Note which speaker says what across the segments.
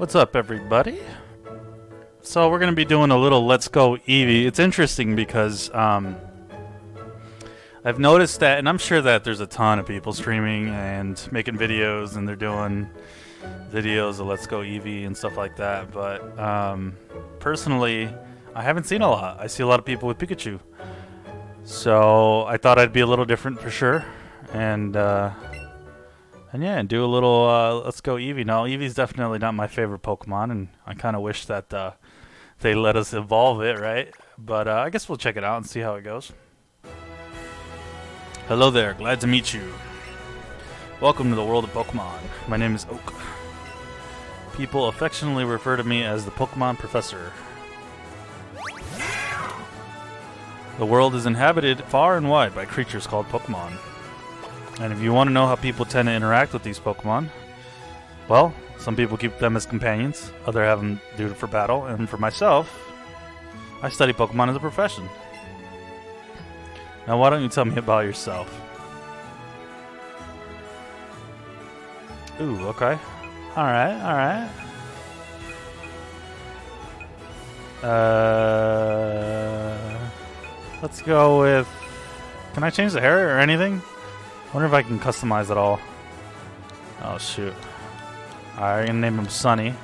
Speaker 1: What's up, everybody? So we're going to be doing a little Let's Go Eevee. It's interesting because um, I've noticed that, and I'm sure that there's a ton of people streaming and making videos, and they're doing videos of Let's Go Eevee and stuff like that. But um, personally, I haven't seen a lot. I see a lot of people with Pikachu. So I thought I'd be a little different for sure. And uh, and yeah, and do a little uh, Let's Go Eevee. Now, Eevee's definitely not my favorite Pokemon, and I kind of wish that uh, they let us evolve it, right? But uh, I guess we'll check it out and see how it goes. Hello there, glad to meet you. Welcome to the world of Pokemon. My name is Oak. People affectionately refer to me as the Pokemon Professor. The world is inhabited far and wide by creatures called Pokemon. And if you want to know how people tend to interact with these Pokemon, well, some people keep them as companions, others have them it for battle, and for myself, I study Pokemon as a profession. Now, why don't you tell me about yourself? Ooh, okay. Alright, alright. Uh, let's go with. Can I change the hair or anything? Wonder if I can customize it all. Oh shoot! Alright, I'm gonna name him Sunny.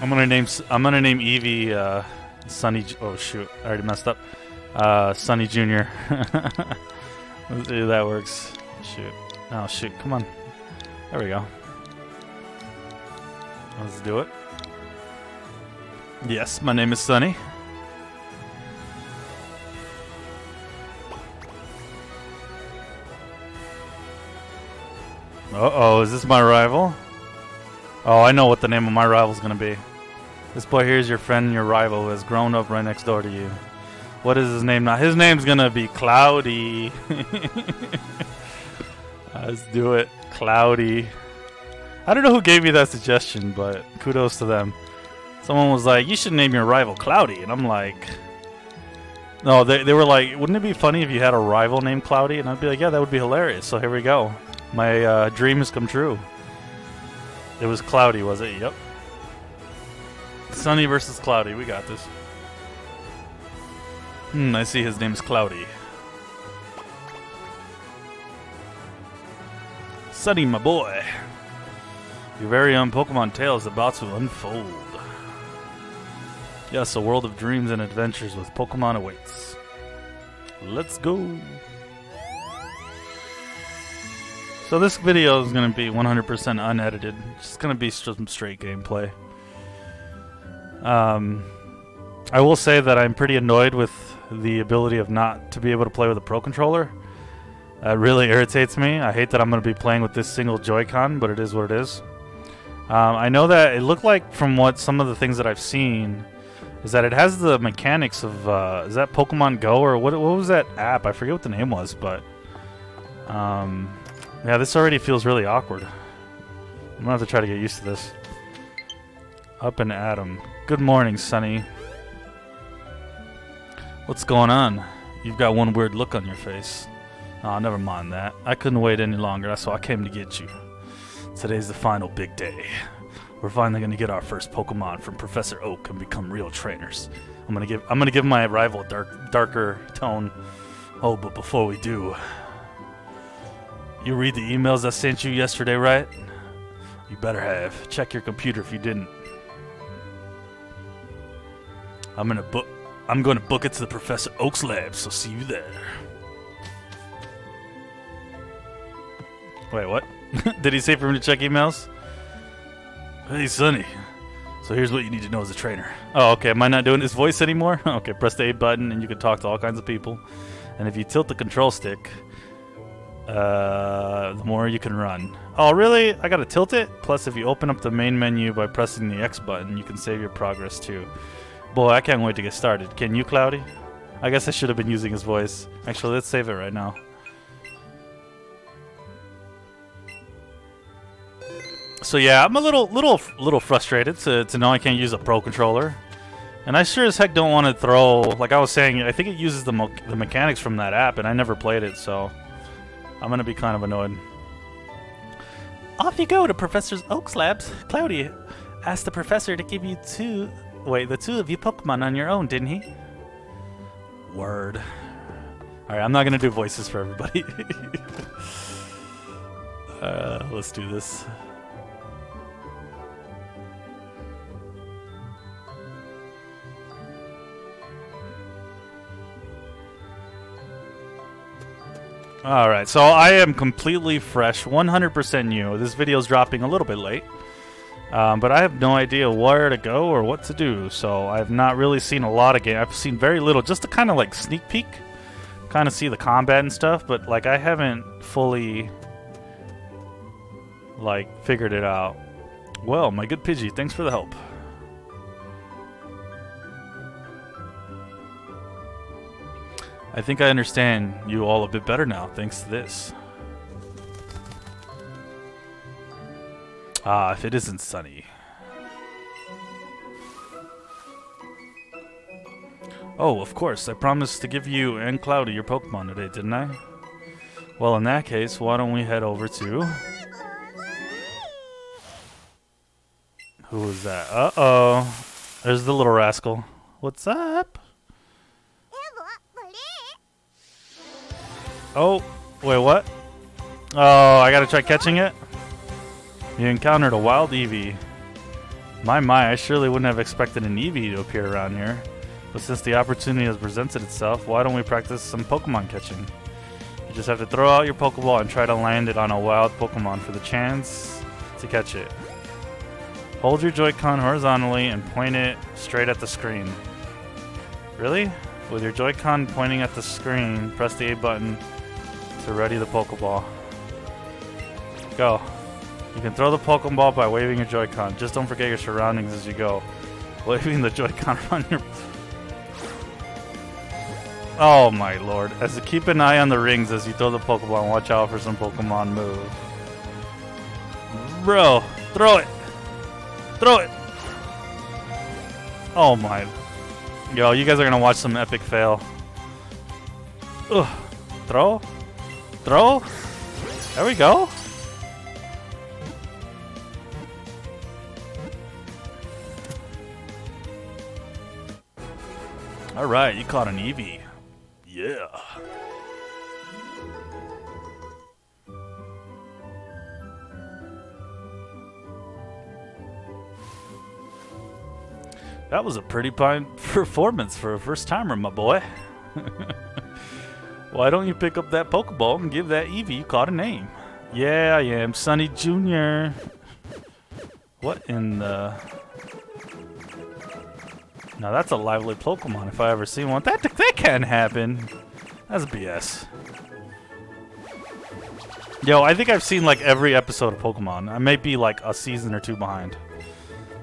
Speaker 1: I'm gonna name I'm gonna name Eevee uh, Sunny. Oh shoot! I already messed up. Uh, Sunny Junior. Let's see if that works. Shoot! Oh shoot! Come on. There we go. Let's do it. Yes, my name is Sunny. Uh-oh, is this my rival? Oh, I know what the name of my rival is going to be. This boy here is your friend and your rival who has grown up right next door to you. What is his name now? His name's going to be Cloudy. Let's do it. Cloudy. I don't know who gave me that suggestion, but kudos to them. Someone was like, you should name your rival Cloudy. And I'm like... No, they, they were like, wouldn't it be funny if you had a rival named Cloudy? And I'd be like, yeah, that would be hilarious. So here we go. My uh, dream has come true. It was Cloudy, was it? Yep. Sunny versus Cloudy. We got this. Hmm, I see his name's Cloudy. Sunny, my boy. Your very own Pokemon tale is about to unfold. Yes, a world of dreams and adventures with Pokemon awaits. Let's go! So this video is going to be 100% unedited. It's going to be some straight gameplay. Um, I will say that I'm pretty annoyed with the ability of not to be able to play with a Pro Controller. That really irritates me. I hate that I'm going to be playing with this single Joy-Con, but it is what it is. Um, I know that it looked like from what some of the things that I've seen is that it has the mechanics of uh, is that Pokemon Go or what? What was that app? I forget what the name was, but um, yeah, this already feels really awkward. I'm gonna have to try to get used to this. Up and Adam. Good morning, Sunny. What's going on? You've got one weird look on your face. Oh, never mind that. I couldn't wait any longer, so I came to get you. Today's the final big day. We're finally gonna get our first Pokemon from Professor Oak and become real trainers. I'm gonna give I'm gonna give my rival a dark darker tone. Oh, but before we do, you read the emails I sent you yesterday, right? You better have. Check your computer if you didn't. I'm gonna book. I'm gonna book it to the Professor Oak's lab. So see you there. Wait, what? Did he say for me to check emails? Hey, Sunny. So here's what you need to know as a trainer. Oh, okay. Am I not doing his voice anymore? okay, press the A button and you can talk to all kinds of people. And if you tilt the control stick, uh, the more you can run. Oh, really? I gotta tilt it? Plus, if you open up the main menu by pressing the X button, you can save your progress too. Boy, I can't wait to get started. Can you, Cloudy? I guess I should have been using his voice. Actually, let's save it right now. So yeah, I'm a little, little, little frustrated to, to know I can't use a Pro Controller. And I sure as heck don't want to throw, like I was saying, I think it uses the, the mechanics from that app, and I never played it, so... I'm gonna be kind of annoyed. Off you go to Professor Oak's labs. Cloudy asked the professor to give you two... Wait, the two of you Pokemon on your own, didn't he? Word. Alright, I'm not to do voices for everybody. uh, let's do this. Alright, so I am completely fresh, 100% new. This video is dropping a little bit late. Um, but I have no idea where to go or what to do, so I've not really seen a lot of game. I've seen very little, just to kind of like sneak peek, kind of see the combat and stuff, but like I haven't fully like figured it out. Well, my good Pidgey, thanks for the help. I think I understand you all a bit better now, thanks to this. Ah, if it isn't sunny. Oh, of course, I promised to give you and Cloudy your Pokemon today, didn't I? Well, in that case, why don't we head over to... Who is that? Uh-oh. There's the little rascal. What's up? Oh, wait, what? Oh, I gotta try catching it? You encountered a wild Eevee. My my, I surely wouldn't have expected an Eevee to appear around here. But since the opportunity has presented itself, why don't we practice some Pokemon catching? You just have to throw out your Pokeball and try to land it on a wild Pokemon for the chance to catch it. Hold your Joy-Con horizontally and point it straight at the screen. Really? With your Joy-Con pointing at the screen, press the A button to ready the Pokeball. Go. You can throw the Pokeball by waving your Joy-Con. Just don't forget your surroundings as you go. Waving the Joy-Con around your... Oh my lord. As to keep an eye on the rings as you throw the Pokeball and watch out for some Pokemon move. Bro, throw it! Throw it! Oh my... Yo, you guys are gonna watch some epic fail. Ugh. Throw? Throw? There we go. Alright, you caught an Eevee. Yeah. That was a pretty fine performance for a first timer, my boy. Why don't you pick up that Pokeball and give that Eevee you caught a name? Yeah, I am. Sunny Jr. What in the... Now that's a lively Pokemon if I ever see one. That, that can't happen. That's BS. Yo, I think I've seen like every episode of Pokemon. I may be like a season or two behind.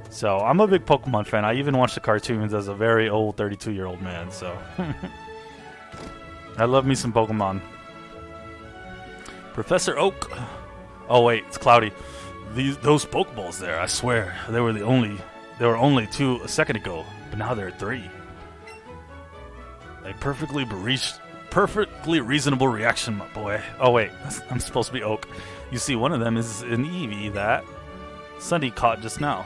Speaker 1: So, I'm a big Pokemon fan. I even watched the cartoons as a very old 32 year old man, so... I love me some Pokemon. Professor Oak. Oh wait, it's cloudy. These those Pokeballs there, I swear, they were the only there were only two a second ago, but now there are three. A perfectly reached perfectly reasonable reaction, my boy. Oh wait, I'm supposed to be Oak. You see, one of them is an Eevee that Sunny caught just now.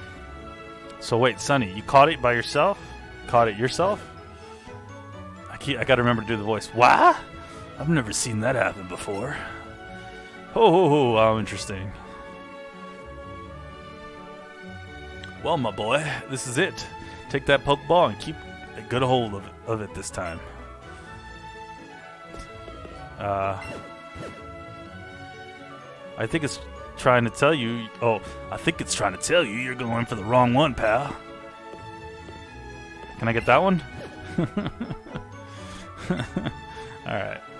Speaker 1: So wait, Sunny, you caught it by yourself? Caught it yourself? I gotta remember to do the voice. What? I've never seen that happen before. Oh, oh, oh, how interesting. Well, my boy, this is it. Take that Pokeball and keep a good hold of of it this time. Uh, I think it's trying to tell you. Oh, I think it's trying to tell you you're going for the wrong one, pal. Can I get that one? Alright.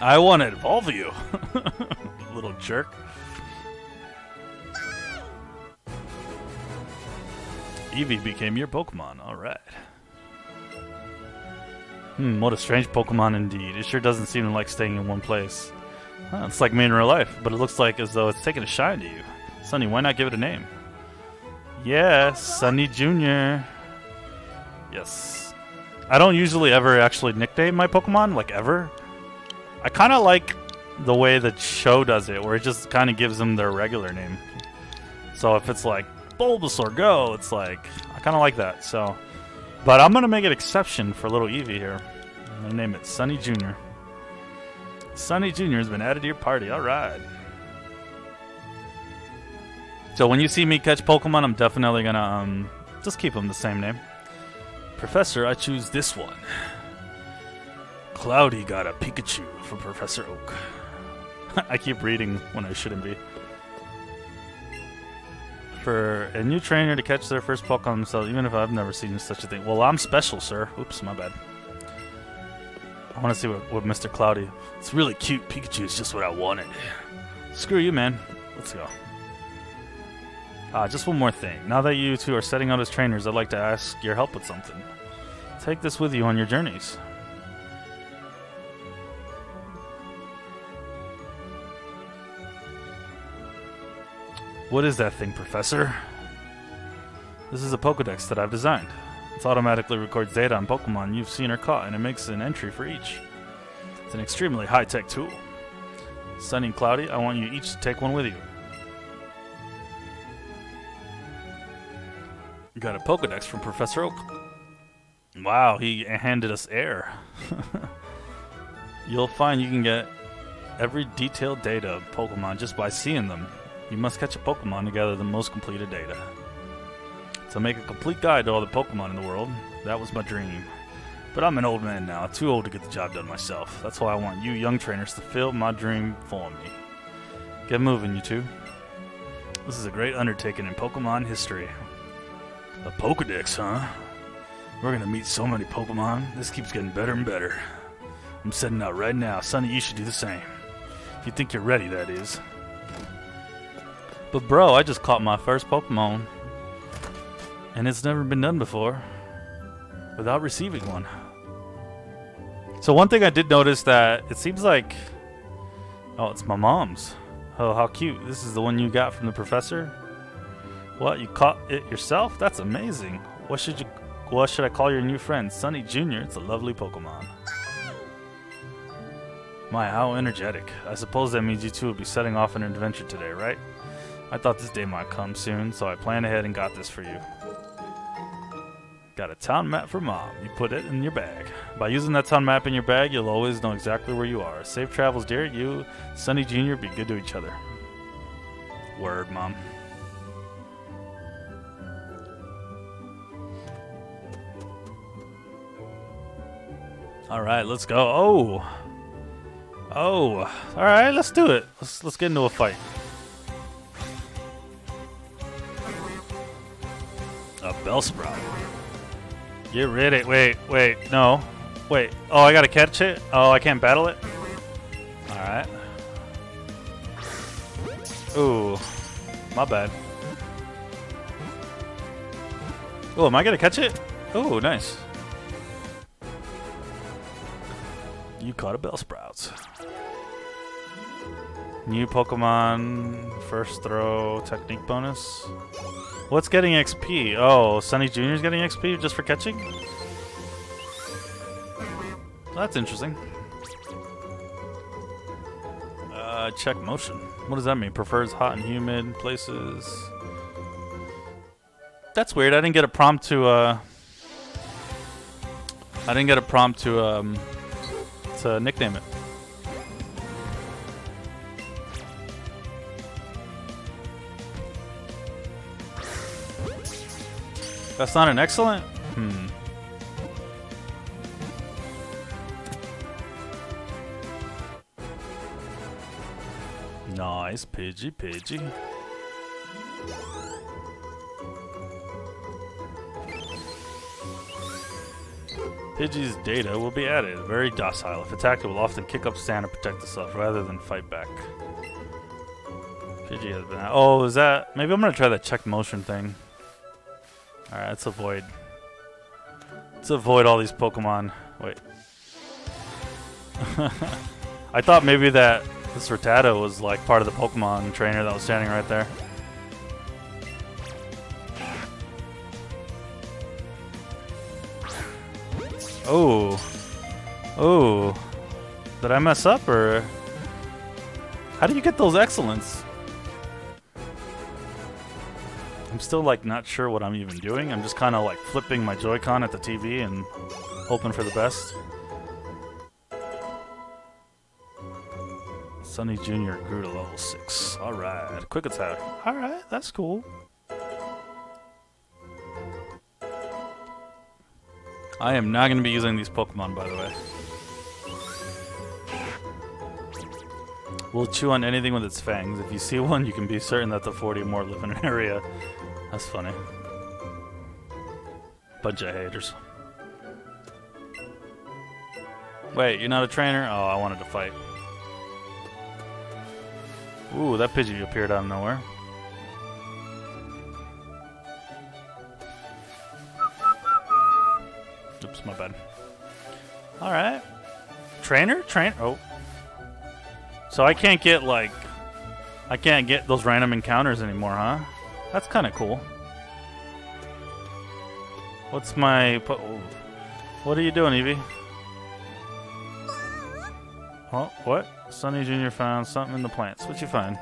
Speaker 1: I want to evolve you. Little jerk. Eevee became your Pokemon. Alright. Hmm, what a strange Pokemon indeed. It sure doesn't seem to like staying in one place. It's like me in real life, but it looks like as though it's taking a shine to you. Sunny, why not give it a name? Yes, Sunny Jr. Yes. I don't usually ever actually nickname my Pokemon, like ever. I kind of like the way the show does it, where it just kind of gives them their regular name. So if it's like Bulbasaur Go, it's like, I kind of like that, so... But I'm going to make an exception for little Eevee here. I'm to name it Sunny Jr. Sunny Jr. has been added to your party. All right. So when you see me catch Pokemon, I'm definitely going to um, just keep them the same name. Professor, I choose this one. Cloudy got a Pikachu for Professor Oak. I keep reading when I shouldn't be. For a new trainer to catch their first Pokemon themselves, even if I've never seen such a thing. Well, I'm special, sir. Oops, my bad. I want to see what, what Mr. Cloudy... It's really cute. Pikachu is just what I wanted. Screw you, man. Let's go. Ah, just one more thing. Now that you two are setting out as trainers, I'd like to ask your help with something. Take this with you on your journeys. What is that thing, Professor? This is a Pokedex that I've designed. It automatically records data on Pokemon you've seen or caught, and it makes an entry for each. It's an extremely high-tech tool. Sunny and Cloudy, I want you each to take one with you. You got a Pokedex from Professor Oak. Wow, he handed us air. You'll find you can get every detailed data of Pokemon just by seeing them. You must catch a Pokemon to gather the most completed data. To make a complete guide to all the Pokemon in the world, that was my dream. But I'm an old man now, too old to get the job done myself. That's why I want you young trainers to fill my dream for me. Get moving, you two. This is a great undertaking in Pokemon history. A Pokedex, huh? We're gonna meet so many Pokemon. This keeps getting better and better. I'm setting out right now. Sunny, you should do the same. If you think you're ready, that is. But bro, I just caught my first Pokemon. And it's never been done before. Without receiving one. So one thing I did notice that it seems like... Oh, it's my mom's. Oh, how cute. This is the one you got from the professor? What, you caught it yourself? That's amazing. What should you... What should I call your new friend? Sunny Jr. It's a lovely Pokemon. My, how energetic. I suppose that means you two will be setting off on an adventure today, right? I thought this day might come soon, so I planned ahead and got this for you. Got a town map for mom. You put it in your bag. By using that town map in your bag, you'll always know exactly where you are. Safe travels, dear. You, Sunny Jr., be good to each other. Word, mom. All right, let's go. Oh. Oh. All right, let's do it. Let's let's get into a fight. Bellsprout. Get rid of it. Wait, wait, no. Wait. Oh, I gotta catch it? Oh, I can't battle it? Alright. Ooh. My bad. Oh, am I gonna catch it? Oh, nice. You caught a Bellsprout. New Pokemon, first throw, technique bonus. What's getting XP? Oh, Sunny Jr. is getting XP just for catching? That's interesting. Uh, check motion. What does that mean? Prefers hot and humid places. That's weird. I didn't get a prompt to, uh... I didn't get a prompt to, um... To nickname it. That's not an excellent? Hmm. Nice, Pidgey, Pidgey. Pidgey's data will be added. Very docile. If attacked, it will often kick up sand and protect itself rather than fight back. Pidgey has been... Oh, is that... Maybe I'm to try that check motion thing. Alright, let's avoid. Let's avoid all these Pokemon. Wait. I thought maybe that this Rattata was like part of the Pokemon trainer that was standing right there. Oh. Oh. Did I mess up or... How do you get those excellence? I'm still like not sure what I'm even doing. I'm just kind of like flipping my Joy-Con at the TV and hoping for the best. Sunny Jr. grew to level 6. Alright. Quick attack. Alright, that's cool. I am not going to be using these Pokemon, by the way. Will chew on anything with its fangs. If you see one, you can be certain that the 40 more live in an area. That's funny. Bunch of haters. Wait, you're not a trainer? Oh, I wanted to fight. Ooh, that Pidgey appeared out of nowhere. Oops, my bad. Alright. Trainer? Train? Oh. So I can't get, like... I can't get those random encounters anymore, huh? That's kind of cool. What's my... What are you doing, Eevee? Oh, what? Sunny Jr. found something in the plants. What'd you find?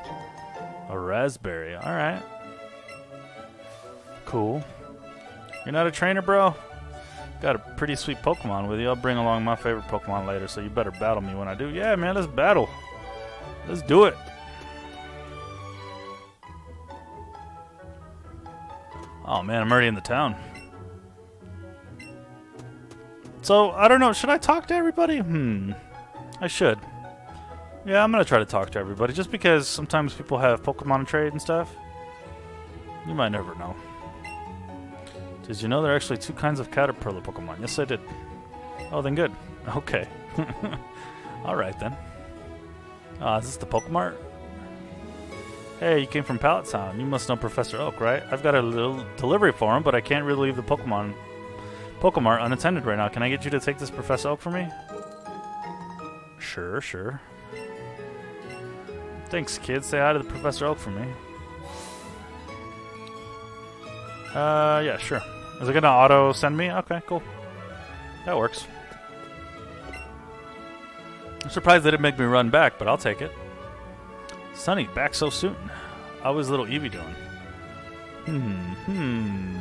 Speaker 1: A raspberry. Alright. Cool. You're not a trainer, bro? Got a pretty sweet Pokemon with you. I'll bring along my favorite Pokemon later, so you better battle me when I do. Yeah, man, let's battle. Let's do it. Man, I'm already in the town. So, I don't know, should I talk to everybody? Hmm. I should. Yeah, I'm gonna try to talk to everybody, just because sometimes people have Pokemon trade and stuff. You might never know. Did you know there are actually two kinds of Caterpillar Pokemon? Yes, I did. Oh, then good. Okay. Alright then. Ah, uh, is this the Pokemart? Hey, you came from Pallet Town. You must know Professor Oak, right? I've got a little delivery for him, but I can't really leave the Pokemon Pokemart unattended right now. Can I get you to take this Professor Oak for me? Sure, sure. Thanks, kid. Say hi to the Professor Oak for me. Uh, yeah, sure. Is it gonna auto send me? Okay, cool. That works. I'm surprised they didn't make me run back, but I'll take it. Sunny, back so soon. How is little Eevee doing? Hmm, hmm.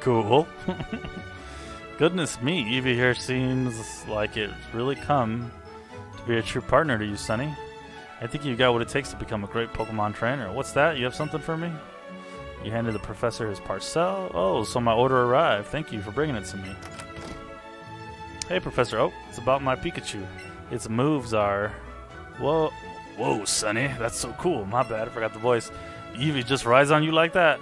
Speaker 1: Cool. Goodness me, Eevee here seems like it's really come to be a true partner to you, Sunny. I think you've got what it takes to become a great Pokemon trainer. What's that? You have something for me? You handed the professor his parcel? Oh, so my order arrived. Thank you for bringing it to me. Hey, Professor Oh, It's about my Pikachu. Its moves are... Whoa. Whoa, Sunny. That's so cool. My bad. I forgot the voice. Eevee just rides on you like that?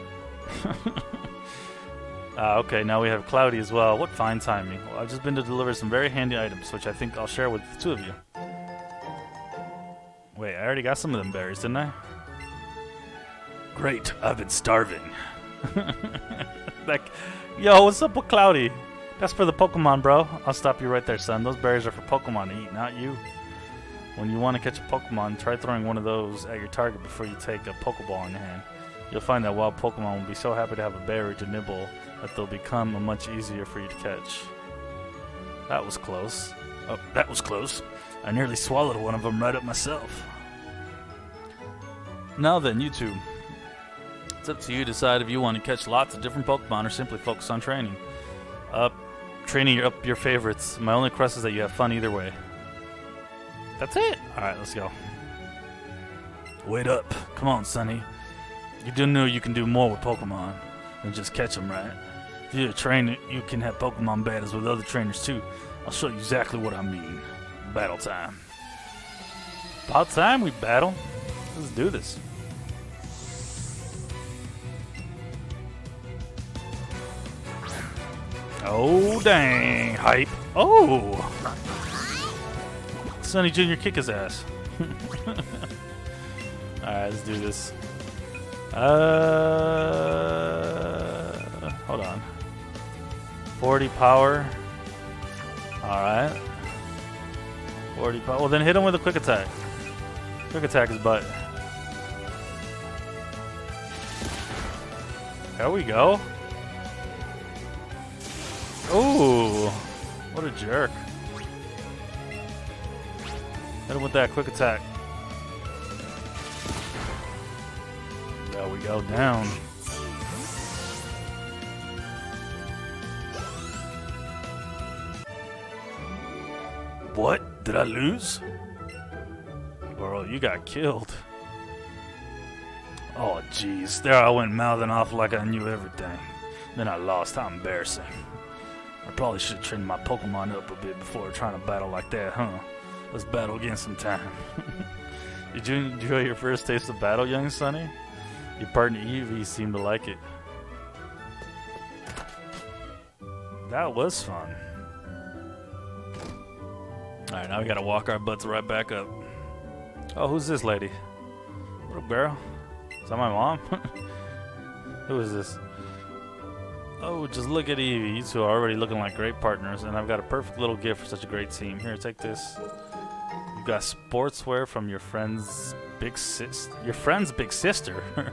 Speaker 1: Uh, okay, now we have Cloudy as well. What fine timing. Well, I've just been to deliver some very handy items, which I think I'll share with the two of you. Wait, I already got some of them berries, didn't I? Great, I've been starving. like, yo, what's up with Cloudy? That's for the Pokemon, bro. I'll stop you right there, son. Those berries are for Pokemon to eat, not you. When you want to catch a Pokemon, try throwing one of those at your target before you take a Pokeball in your hand. You'll find that wild Pokemon will be so happy to have a berry to nibble that they'll become a much easier for you to catch. That was close. Oh, that was close. I nearly swallowed one of them right up myself. Now then, you two. It's up to you to decide if you want to catch lots of different Pokemon or simply focus on training. Up, training up your favorites. My only request is that you have fun either way. That's it. All right, let's go. Wait up. Come on, Sunny. You do know you can do more with Pokemon than just catch them, right? If you're a trainer, you can have Pokemon battles with other trainers too. I'll show you exactly what I mean. Battle time. About time we battle. Let's do this. Oh, dang. Hype. Oh! Sunny Jr. kick his ass. Alright, let's do this. Uh, hold on. 40 power. Alright. 40 power. Well, then hit him with a quick attack. Quick attack his butt. There we go. Ooh, what a jerk. Hit him with that quick attack. There we go, down. What? Did I lose? Bro, you got killed. Oh, jeez. There I went mouthing off like I knew everything. Then I lost. How embarrassing. I probably should train my Pokemon up a bit before trying to battle like that, huh? Let's battle again sometime. Did you enjoy your first taste of battle, young Sunny? Your partner Eevee seemed to like it. That was fun. Alright, now we gotta walk our butts right back up. Oh, who's this lady? Up, girl? Is that my mom? Who is this? Oh, just look at Eevee. You two are already looking like great partners, and I've got a perfect little gift for such a great team. Here, take this. You've got sportswear from your friend's big sis. Your friend's big sister.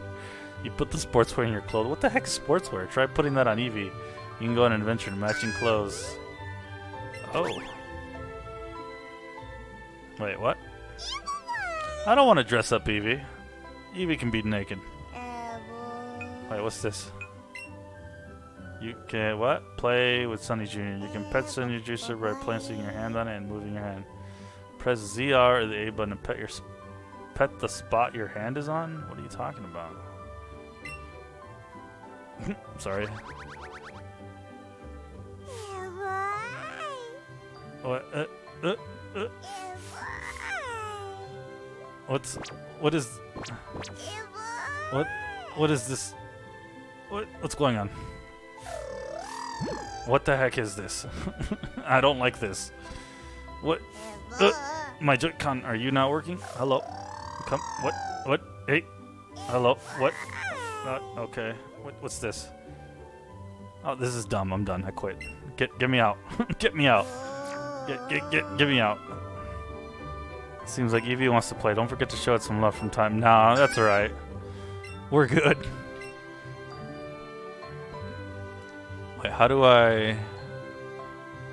Speaker 1: you put the sportswear in your clothes. What the heck is sportswear? Try putting that on Eevee. You can go on an adventure in matching clothes. Oh. Wait, what? I don't want to dress up Eevee. Eevee can be naked. Wait, what's this? You can what? Play with Sunny Jr. You can pet Sunny Juicer by placing your hand on it and moving your hand. Press ZR or the A button to pet your pet the spot your hand is on. What are you talking about? Sorry. What? Uh, uh, uh. What's what is what what is this? What what's going on? What the heck is this? I don't like this. What? Uh, my Joy-Con, are you not working? Hello? Come. What? What? Hey. Hello? What? Uh, okay. What, what's this? Oh, this is dumb. I'm done. I quit. Get get me out. get me out. Get get get get me out. Seems like Eevee wants to play. Don't forget to show it some love from time. Nah, that's alright. We're good. Wait, how do I...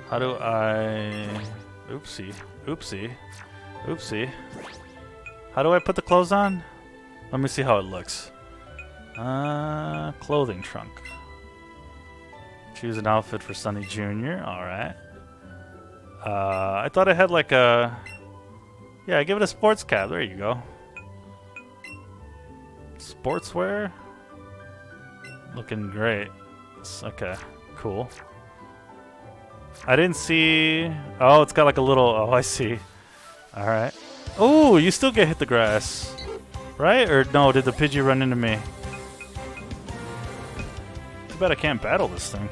Speaker 1: How do I... Oopsie. Oopsie. Oopsie. How do I put the clothes on? Let me see how it looks. Uh, clothing trunk. Choose an outfit for Sunny Jr. Alright. Uh, I thought I had like a... Yeah, give it a sports cap. There you go. Sportswear? Looking great. Okay cool. I didn't see... Oh, it's got like a little... Oh, I see. Alright. Oh, you still get hit the grass. Right? Or no, did the Pidgey run into me? Too bad I can't battle this thing.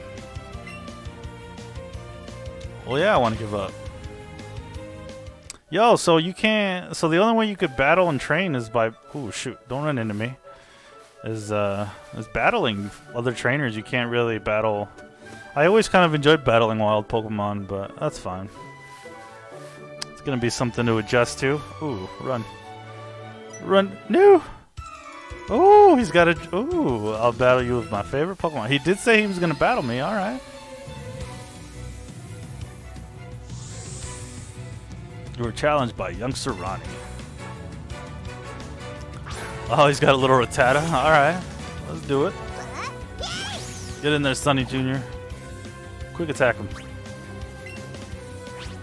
Speaker 1: Well, yeah, I want to give up. Yo, so you can't... So the only way you could battle and train is by... Oh, shoot. Don't run into me. Is, uh... Is battling other trainers. You can't really battle I always kind of enjoyed battling wild Pokemon, but that's fine. It's gonna be something to adjust to. Ooh, run. Run. No! Oh, he's got a... Ooh, I'll battle you with my favorite Pokemon. He did say he was gonna battle me, alright. You were challenged by youngster Ronnie. Oh, he's got a little Rattata. Alright, let's do it. Get in there, Sunny Jr. Quick attack him.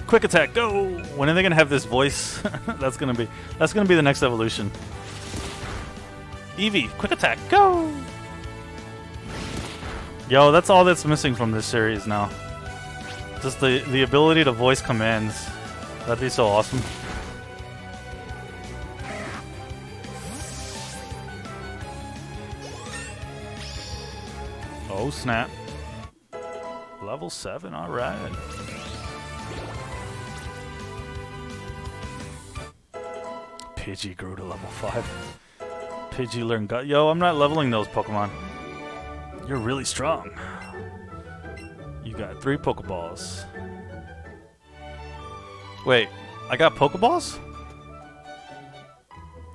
Speaker 1: Quick attack, go! When are they gonna have this voice? that's gonna be that's gonna be the next evolution. Eevee, quick attack, go! Yo, that's all that's missing from this series now. Just the the ability to voice commands. That'd be so awesome. Oh snap. Level 7, alright. Pidgey grew to level 5. Pidgey learned Gust. Yo, I'm not leveling those Pokemon. You're really strong. You got three Pokeballs. Wait, I got Pokeballs?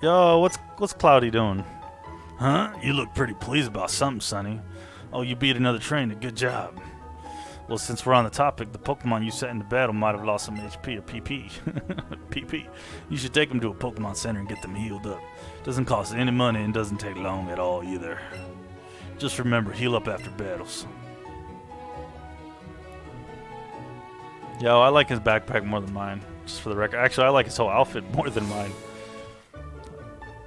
Speaker 1: Yo, what's what's Cloudy doing? Huh? You look pretty pleased about something, Sunny. Oh, you beat another trainer. Good job. Well, since we're on the topic, the Pokemon you sent into battle might have lost some HP or PP. PP. You should take them to a Pokemon Center and get them healed up. Doesn't cost any money and doesn't take long at all either. Just remember, heal up after battles. Yo, I like his backpack more than mine. Just for the record. Actually, I like his whole outfit more than mine.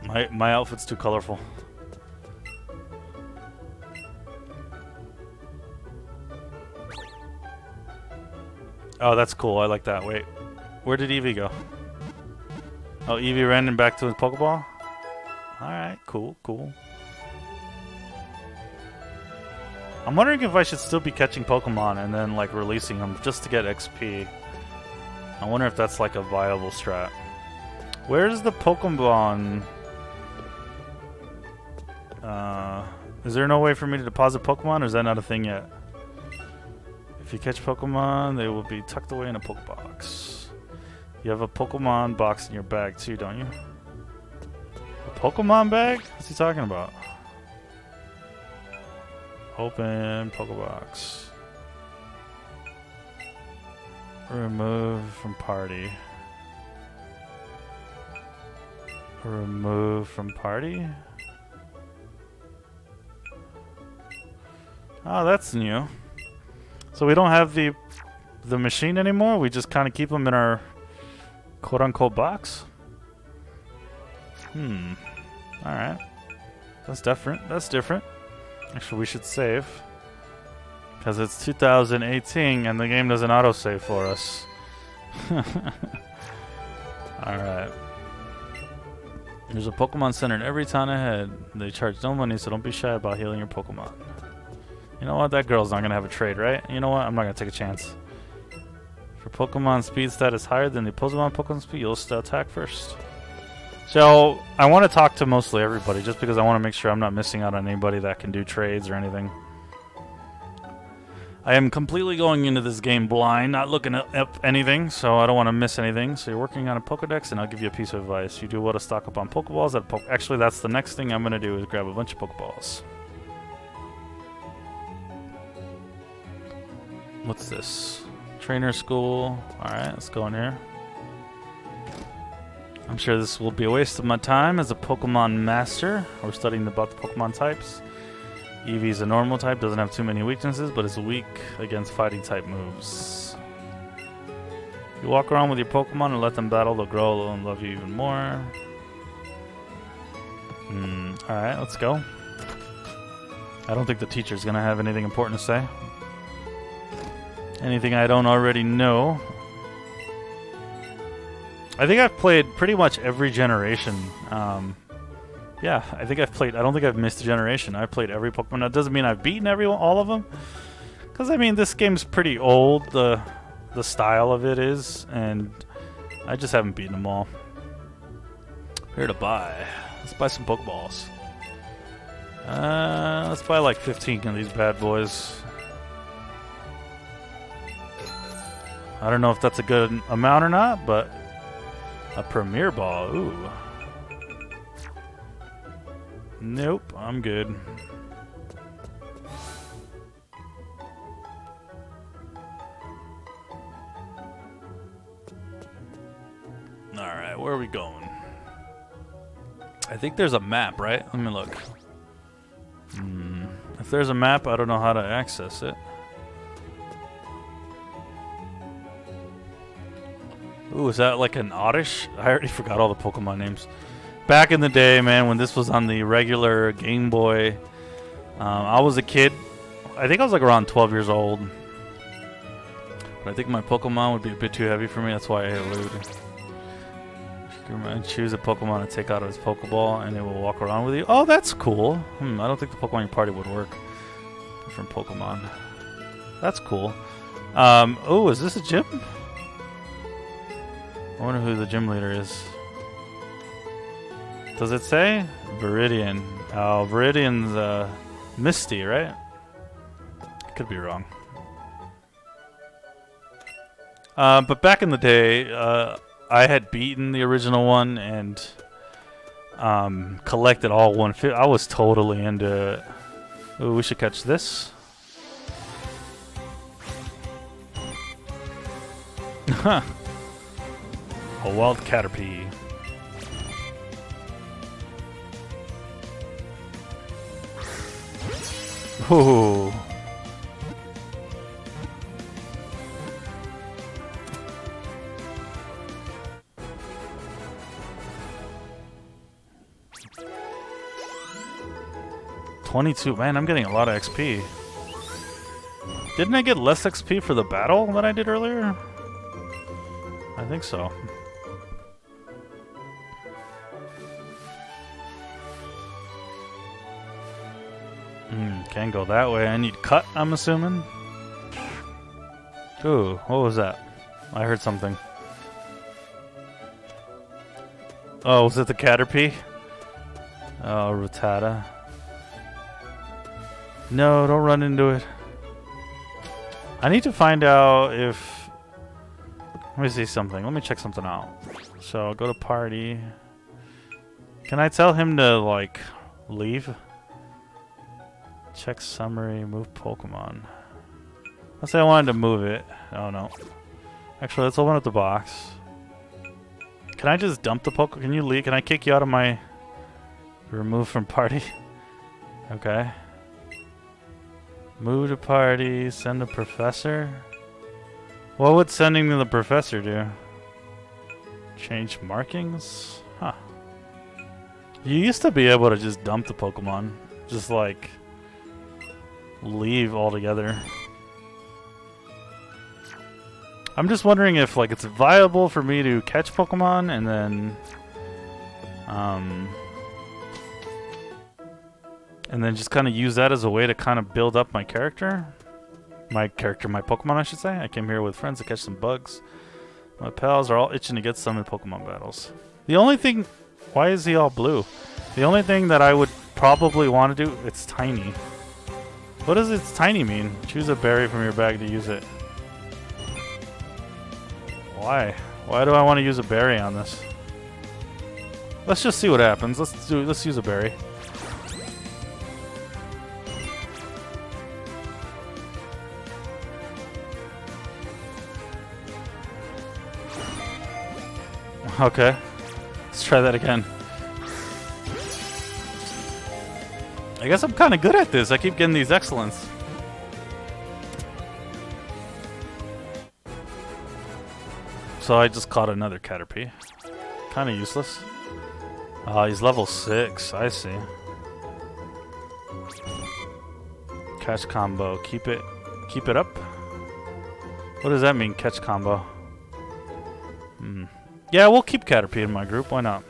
Speaker 1: My, my outfit's too colorful. Oh, that's cool. I like that. Wait. Where did Eevee go? Oh, Eevee ran back to his Pokeball? Alright, cool, cool. I'm wondering if I should still be catching Pokemon and then, like, releasing them just to get XP. I wonder if that's, like, a viable strat. Where's the Pokemon... Uh, is there no way for me to deposit Pokemon, or is that not a thing yet? You catch Pokemon, they will be tucked away in a Pokebox. You have a Pokemon box in your bag too, don't you? A Pokemon bag? What's he talking about? Open Pokebox. Remove from party. Remove from party? Oh, that's new. So we don't have the the machine anymore. We just kind of keep them in our quote unquote box. Hmm. All right. That's different. That's different. Actually, we should save because it's 2018 and the game doesn't autosave for us. All right. There's a Pokemon Center in every town ahead. They charge no money, so don't be shy about healing your Pokemon. You know what? That girl's not going to have a trade, right? You know what? I'm not going to take a chance. For Pokemon speed stat is higher than the Pokemon Pokemon speed, you'll attack first. So, I want to talk to mostly everybody, just because I want to make sure I'm not missing out on anybody that can do trades or anything. I am completely going into this game blind, not looking up anything, so I don't want to miss anything. So you're working on a Pokedex, and I'll give you a piece of advice. You do well to stock up on Pokeballs. At Actually, that's the next thing I'm going to do is grab a bunch of Pokeballs. What's this? Trainer school. Alright, let's go in here. I'm sure this will be a waste of my time as a Pokemon Master. We're studying about the Pokemon types. Eevee is a normal type, doesn't have too many weaknesses, but is weak against fighting type moves. You walk around with your Pokemon and let them battle, they'll grow and love you even more. Hmm, alright, let's go. I don't think the teacher's gonna have anything important to say. Anything I don't already know. I think I've played pretty much every generation. Um, yeah, I think I've played. I don't think I've missed a generation. I've played every Pokemon. That doesn't mean I've beaten every all of them, because I mean this game's pretty old. The the style of it is, and I just haven't beaten them all. Here to buy. Let's buy some Pokeballs. Uh, let's buy like 15 of these bad boys. I don't know if that's a good amount or not, but a Premier Ball, ooh. Nope, I'm good. Alright, where are we going? I think there's a map, right? Let me look. Hmm. If there's a map, I don't know how to access it. Ooh, is that like an Oddish? I already forgot all the Pokemon names. Back in the day, man, when this was on the regular Game Boy, um, I was a kid. I think I was like around 12 years old. But I think my Pokemon would be a bit too heavy for me. That's why I elude. Choose a Pokemon to take out of his Pokeball, and it will walk around with you. Oh, that's cool. Hmm, I don't think the Pokemon party would work. Different Pokemon. That's cool. Um, oh, is this a gym? I wonder who the gym leader is. Does it say? Viridian. Oh, Viridian's uh, Misty, right? Could be wrong. Uh, but back in the day, uh, I had beaten the original one and um, collected all 150. I was totally into it. Ooh, we should catch this. a wild caterpie. Ooh. Twenty-two. Man, I'm getting a lot of XP. Didn't I get less XP for the battle than I did earlier? I think so. Can't go that way. I need cut, I'm assuming. Ooh, what was that? I heard something. Oh, was it the Caterpie? Oh, Rattata. No, don't run into it. I need to find out if... Let me see something. Let me check something out. So, go to party. Can I tell him to, like, leave? Check summary, move Pokemon. Let's say I wanted to move it. Oh no. Actually, let's open up the box. Can I just dump the Pokemon? Can you leave? Can I kick you out of my... Remove from party? okay. Move to party, send a professor? What would sending the professor do? Change markings? Huh. You used to be able to just dump the Pokemon. Just like leave altogether. I'm just wondering if like it's viable for me to catch Pokemon and then um and then just kind of use that as a way to kind of build up my character. My character, my Pokemon, I should say. I came here with friends to catch some bugs. My pals are all itching to get some in Pokemon battles. The only thing... Why is he all blue? The only thing that I would probably want to do... It's tiny. What does its tiny mean? Choose a berry from your bag to use it. Why? Why do I want to use a berry on this? Let's just see what happens. Let's do. Let's use a berry. Okay. Let's try that again. I guess I'm kind of good at this. I keep getting these excellence. So I just caught another Caterpie. Kind of useless. Ah, uh, he's level 6. I see. Catch combo. Keep it keep it up. What does that mean, catch combo? Hmm. Yeah, we'll keep Caterpie in my group. Why not?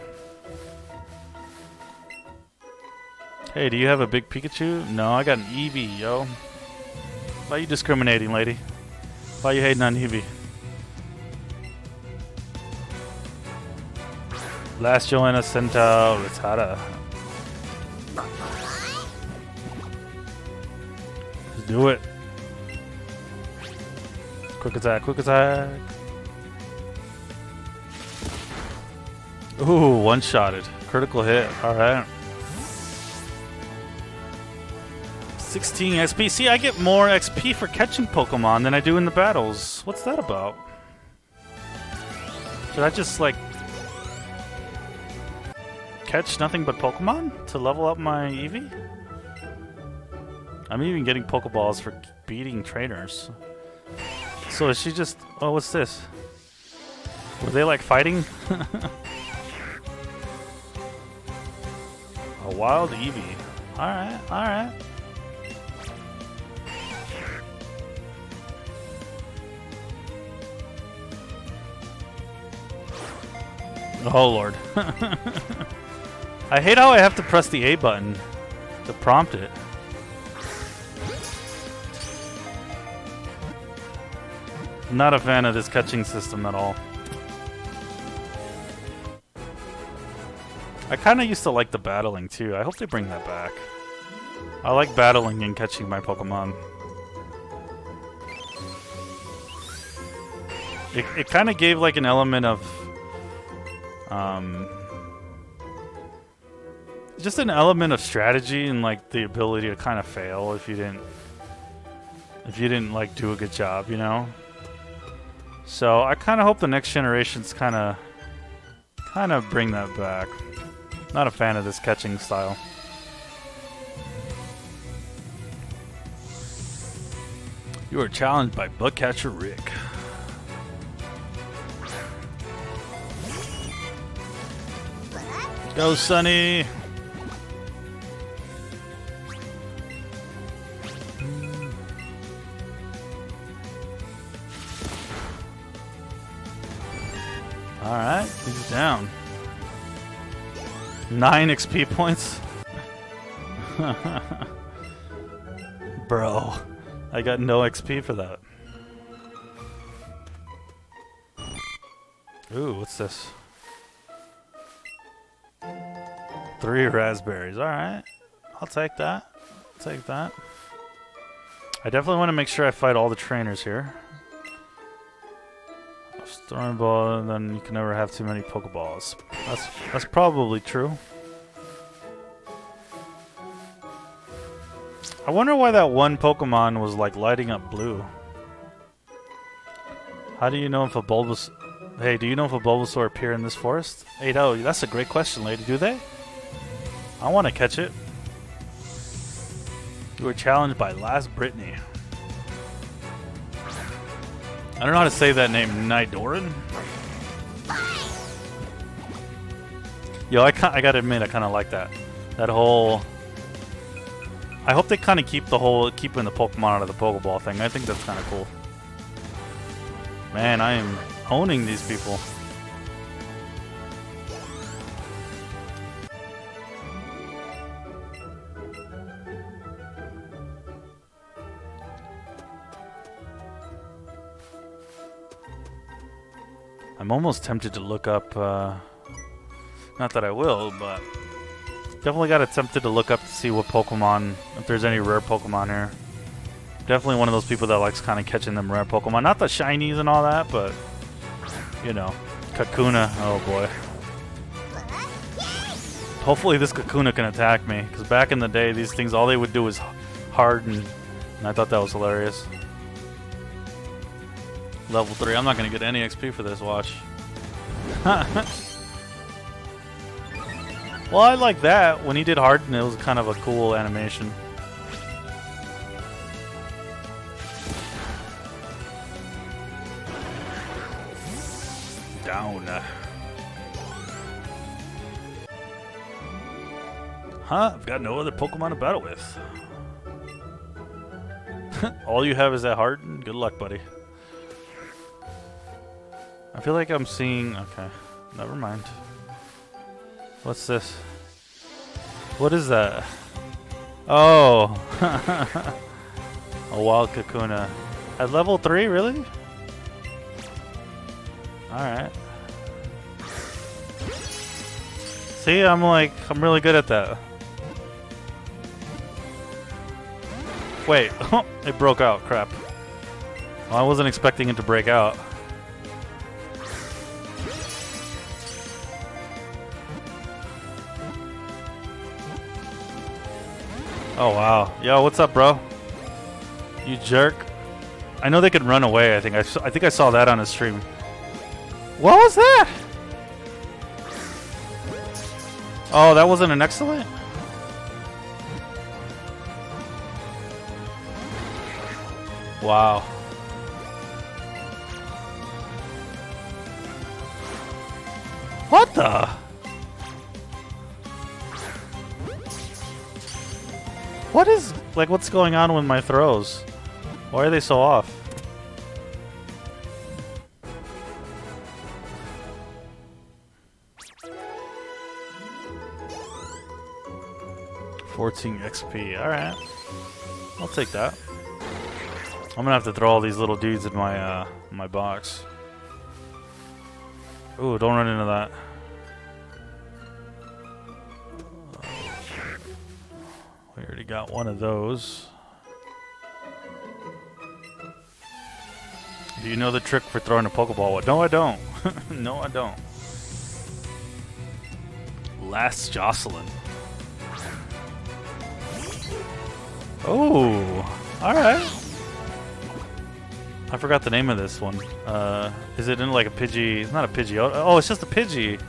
Speaker 1: Hey, do you have a big Pikachu? No, I got an Eevee, yo. Why you discriminating, lady? Why you hating on Eevee? Lass Joanna sent out Rattata. Let's do it. Quick attack, quick attack. Ooh, one-shotted. Critical hit. Alright. 16 XP. See, I get more XP for catching Pokemon than I do in the battles. What's that about? Should I just, like, catch nothing but Pokemon to level up my Eevee? I'm even getting Pokeballs for beating trainers. So is she just... Oh, what's this? Were they, like, fighting? A wild Eevee. Alright, alright. Oh lord. I hate how I have to press the A button to prompt it. Not a fan of this catching system at all. I kind of used to like the battling too. I hope they bring that back. I like battling and catching my Pokemon. It, it kind of gave like an element of um, just an element of strategy and like the ability to kind of fail if you didn't if you didn't like do a good job, you know. So I kind of hope the next generations kind of kind of bring that back. Not a fan of this catching style. You are challenged by Bugcatcher Rick. Go, Sunny! Alright, he's down. 9 XP points? Bro, I got no XP for that. Ooh, what's this? Three raspberries. Alright. I'll take that. I'll take that. I definitely want to make sure I fight all the trainers here. Throwing ball, and then you can never have too many Pokeballs. That's that's probably true. I wonder why that one Pokemon was like lighting up blue. How do you know if a Bulbas... Hey, do you know if a Bulbasaur appear in this forest? Hey, no, that's a great question, lady. Do they? I want to catch it. You were challenged by Lass Brittany. I don't know how to say that name. Nidoran? Yo, I, I gotta admit, I kind of like that. That whole... I hope they kind of keep the whole... Keeping the Pokemon out of the Pokeball thing. I think that's kind of cool. Man, I am owning these people. I'm almost tempted to look up, uh, not that I will, but definitely got tempted to look up to see what Pokemon, if there's any rare Pokemon here. Definitely one of those people that likes kind of catching them rare Pokemon. Not the shinies and all that, but, you know, Kakuna, oh boy. Hopefully this Kakuna can attack me, because back in the day, these things, all they would do is harden, and I thought that was hilarious. Level 3. I'm not going to get any XP for this, watch. well, I like that. When he did Harden, it was kind of a cool animation. Down. Huh? I've got no other Pokemon to battle with. All you have is that Harden? Good luck, buddy. I feel like I'm seeing... Okay, never mind. What's this? What is that? Oh! A wild Kakuna. At level 3, really? Alright. See, I'm like, I'm really good at that. Wait, it broke out, crap. Well, I wasn't expecting it to break out. Oh, wow. Yo, what's up, bro? You jerk. I know they could run away, I think. I, I think I saw that on a stream. What was that? Oh, that wasn't an excellent? Wow. What the? What is... Like, what's going on with my throws? Why are they so off? Fourteen XP. All right, I'll take that. I'm gonna have to throw all these little dudes in my uh, my box. Ooh, don't run into that. Already got one of those. Do you know the trick for throwing a Pokeball? No, I don't. no, I don't. Lass Jocelyn. Oh, alright. I forgot the name of this one. Uh, is it in like a Pidgey? It's not a Pidgey. Oh, oh, it's just a Pidgey.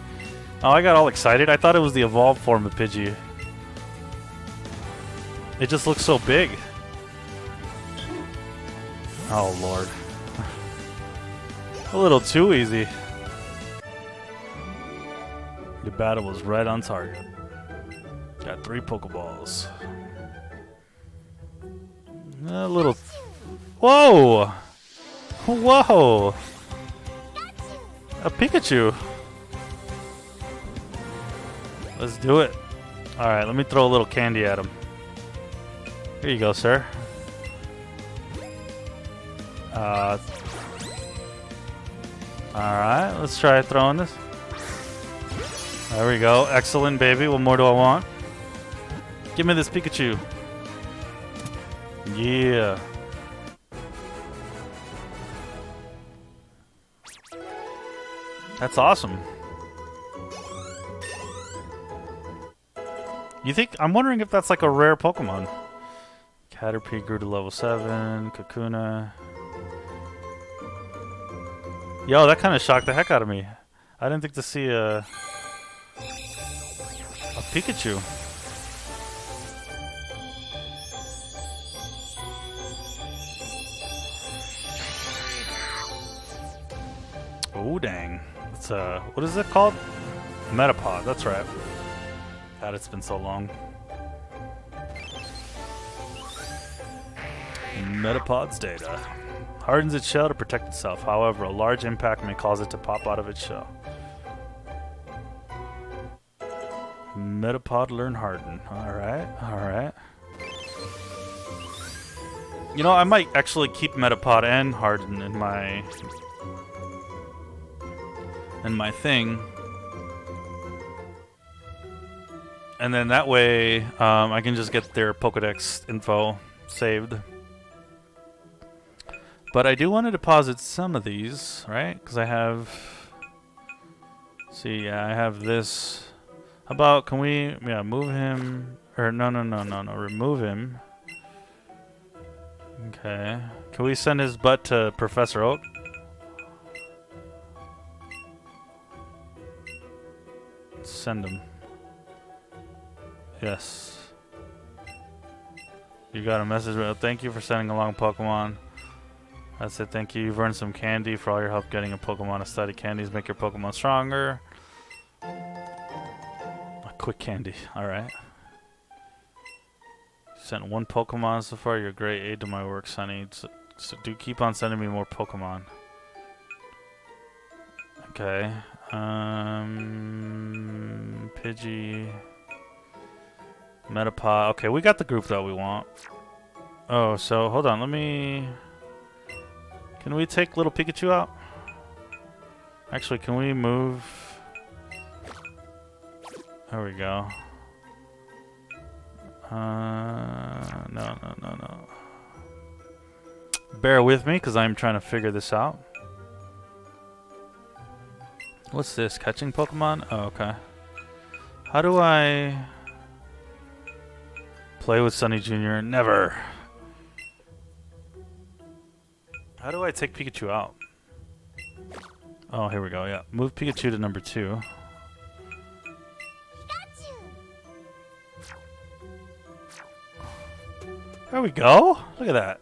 Speaker 1: Oh, I got all excited. I thought it was the evolved form of Pidgey. It just looks so big. Oh, Lord. a little too easy. The battle was right on target. Got three Pokeballs. A little... Whoa! Whoa! A Pikachu! Let's do it. Alright, let me throw a little candy at him. Here you go, sir. Uh, Alright, let's try throwing this. There we go. Excellent, baby. What more do I want? Give me this Pikachu. Yeah. That's awesome. You think? I'm wondering if that's like a rare Pokemon. Caterpie grew to level 7. Kakuna. Yo, that kind of shocked the heck out of me. I didn't think to see a... A Pikachu. Oh, dang. It's, uh, what is it called? Metapod, that's right. God, it's been so long. Metapod's data. Hardens its shell to protect itself. However, a large impact may cause it to pop out of its shell. Metapod learn harden. Alright, alright. You know, I might actually keep Metapod and harden in my in my thing. And then that way, um, I can just get their Pokedex info saved. But I do want to deposit some of these, right? Because I have... See, yeah, I have this. How about, can we, yeah, move him... Or, no, no, no, no, no, remove him. Okay. Can we send his butt to Professor Oak? Send him. Yes. You got a message. Thank you for sending along Pokemon. That's it. Thank you. You've earned some candy for all your help getting a Pokemon to study. Candies make your Pokemon stronger. A quick candy. Alright. Sent one Pokemon so far. You're a great aid to my work, Sunny. So, so do keep on sending me more Pokemon. Okay. Um, Pidgey. Metapod. Okay, we got the group that we want. Oh, so hold on. Let me... Can we take little Pikachu out? Actually, can we move... There we go. Uh, no, no, no, no. Bear with me, because I'm trying to figure this out. What's this? Catching Pokemon? Oh, okay. How do I... Play with Sunny Jr.? Never. How do I take Pikachu out? Oh, here we go, yeah. Move Pikachu to number two. There we go. Look at that.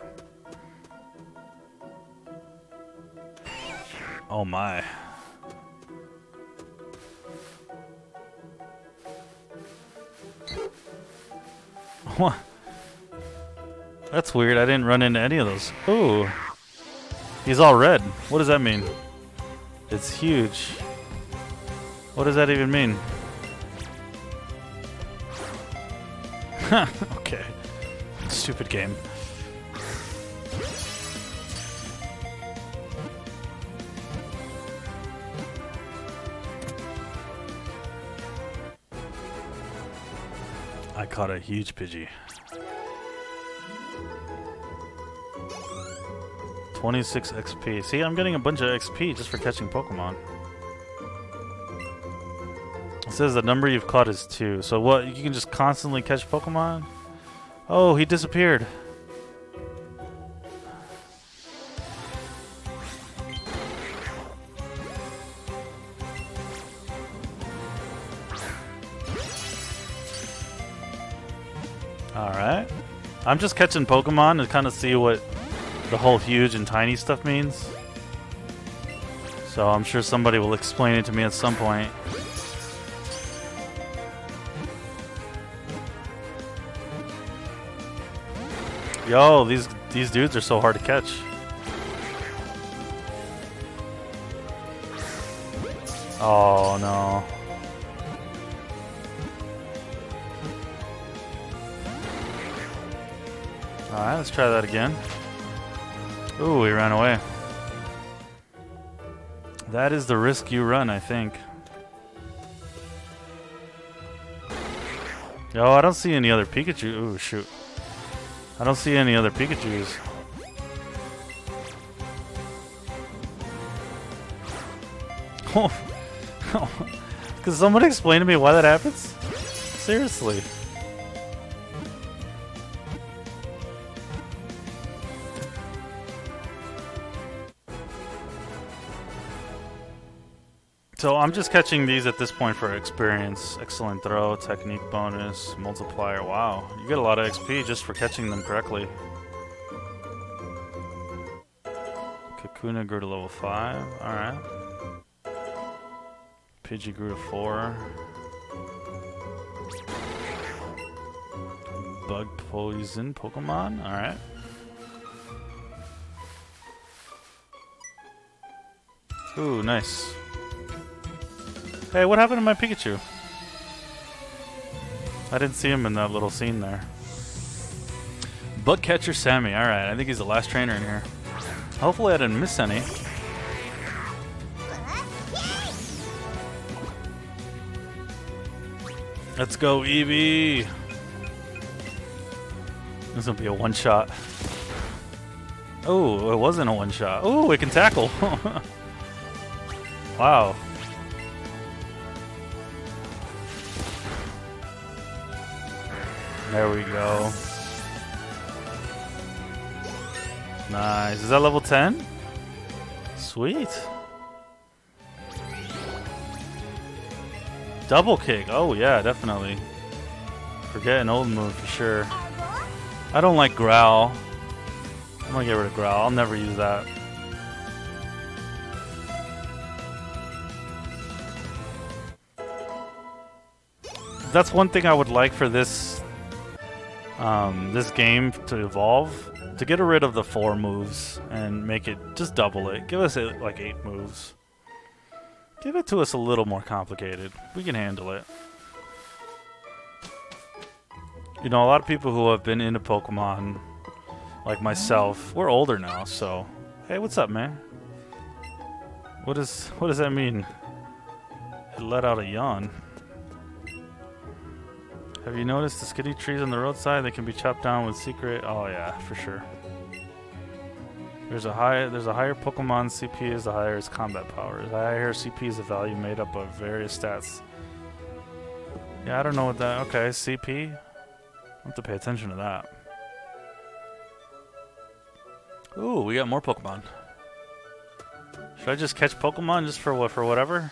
Speaker 1: Oh my. That's weird. I didn't run into any of those. Ooh. He's all red. What does that mean? It's huge. What does that even mean? okay. Stupid game. I caught a huge Pidgey. 26 XP. See, I'm getting a bunch of XP just for catching Pokemon. It says the number you've caught is 2. So what, you can just constantly catch Pokemon? Oh, he disappeared. Alright. I'm just catching Pokemon to kind of see what the whole huge and tiny stuff means. So I'm sure somebody will explain it to me at some point. Yo, these these dudes are so hard to catch. Oh no. Alright, let's try that again. Ooh, he ran away. That is the risk you run, I think. Yo, I don't see any other Pikachu. Ooh, shoot. I don't see any other Pikachus. Oh, Can someone explain to me why that happens? Seriously. So I'm just catching these at this point for experience. Excellent throw, technique bonus, multiplier. Wow, you get a lot of XP just for catching them correctly. Kakuna grew to level 5. Alright. Pidgey grew to 4. Bug poison Pokemon. Alright. Ooh, nice. Hey, what happened to my Pikachu? I didn't see him in that little scene there. Bug Catcher Sammy. Alright, I think he's the last trainer in here. Hopefully I didn't miss any. Let's go, Eevee! This will be a one-shot. Oh, it wasn't a one-shot. Oh, it can tackle! wow. There we go. Nice. Is that level 10? Sweet. Double kick. Oh, yeah, definitely. Forget an old move for sure. I don't like growl. I'm gonna get rid of growl. I'll never use that. That's one thing I would like for this um, this game to evolve to get rid of the four moves and make it just double it. Give us like eight moves. Give it to us a little more complicated. We can handle it. You know, a lot of people who have been into Pokemon, like myself, we're older now, so... Hey, what's up, man? What is what does that mean? It let out a yawn. Have you noticed the skitty trees on the roadside? They can be chopped down with secret. Oh yeah, for sure. There's a high. There's a higher Pokemon CP is the higher its combat power. The higher CP is a value made up of various stats. Yeah, I don't know what that. Okay, CP. I have to pay attention to that. Ooh, we got more Pokemon. Should I just catch Pokemon just for what? For whatever?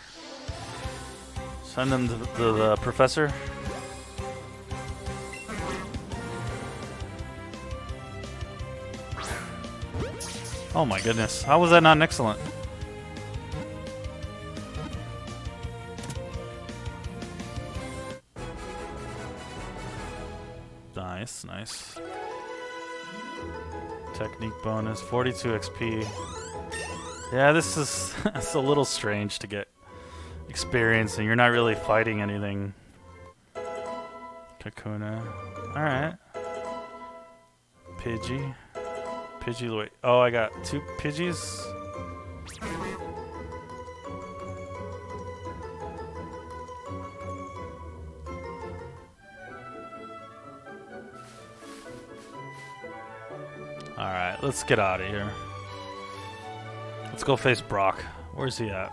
Speaker 1: Send them to the, the professor. Oh my goodness. How was that not excellent? Nice, nice. Technique bonus, 42 XP. Yeah, this is it's a little strange to get experience and you're not really fighting anything. Kakuna. Alright. Pidgey. Pidgey. Oh, I got two Pidgeys? Alright, let's get out of here. Let's go face Brock. Where's he at?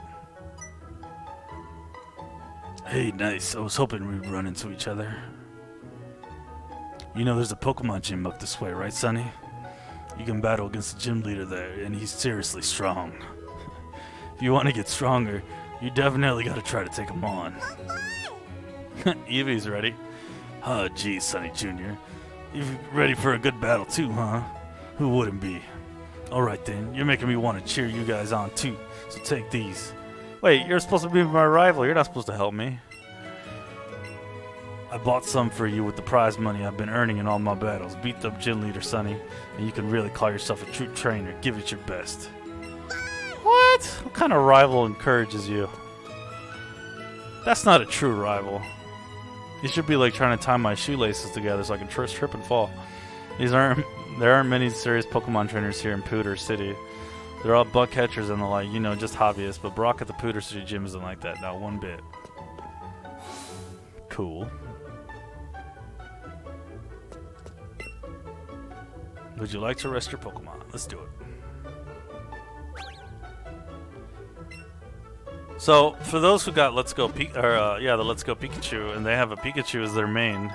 Speaker 1: Hey, nice. I was hoping we'd run into each other. You know there's a Pokemon gym up this way, right, Sunny? You can battle against the gym leader there, and he's seriously strong. if you want to get stronger, you definitely gotta try to take him on. Eevee's ready. Oh, geez, Sunny Jr. you're ready for a good battle too, huh? Who wouldn't be? Alright then, you're making me want to cheer you guys on too, so take these. Wait, you're supposed to be my rival, you're not supposed to help me. I bought some for you with the prize money I've been earning in all my battles. Beat up gym leader, Sunny, and you can really call yourself a true trainer. Give it your best. What? What kind of rival encourages you? That's not a true rival. You should be like trying to tie my shoelaces together so I can trip and fall. These aren't there aren't many serious Pokemon trainers here in Pewter City. They're all buck catchers and the like, you know, just hobbyists, but Brock at the Pewter City gym isn't like that, not one bit. Cool. Would you like to rest your Pokemon? Let's do it. So, for those who got Let's Go or uh, yeah, the Let's Go Pikachu, and they have a Pikachu as their main,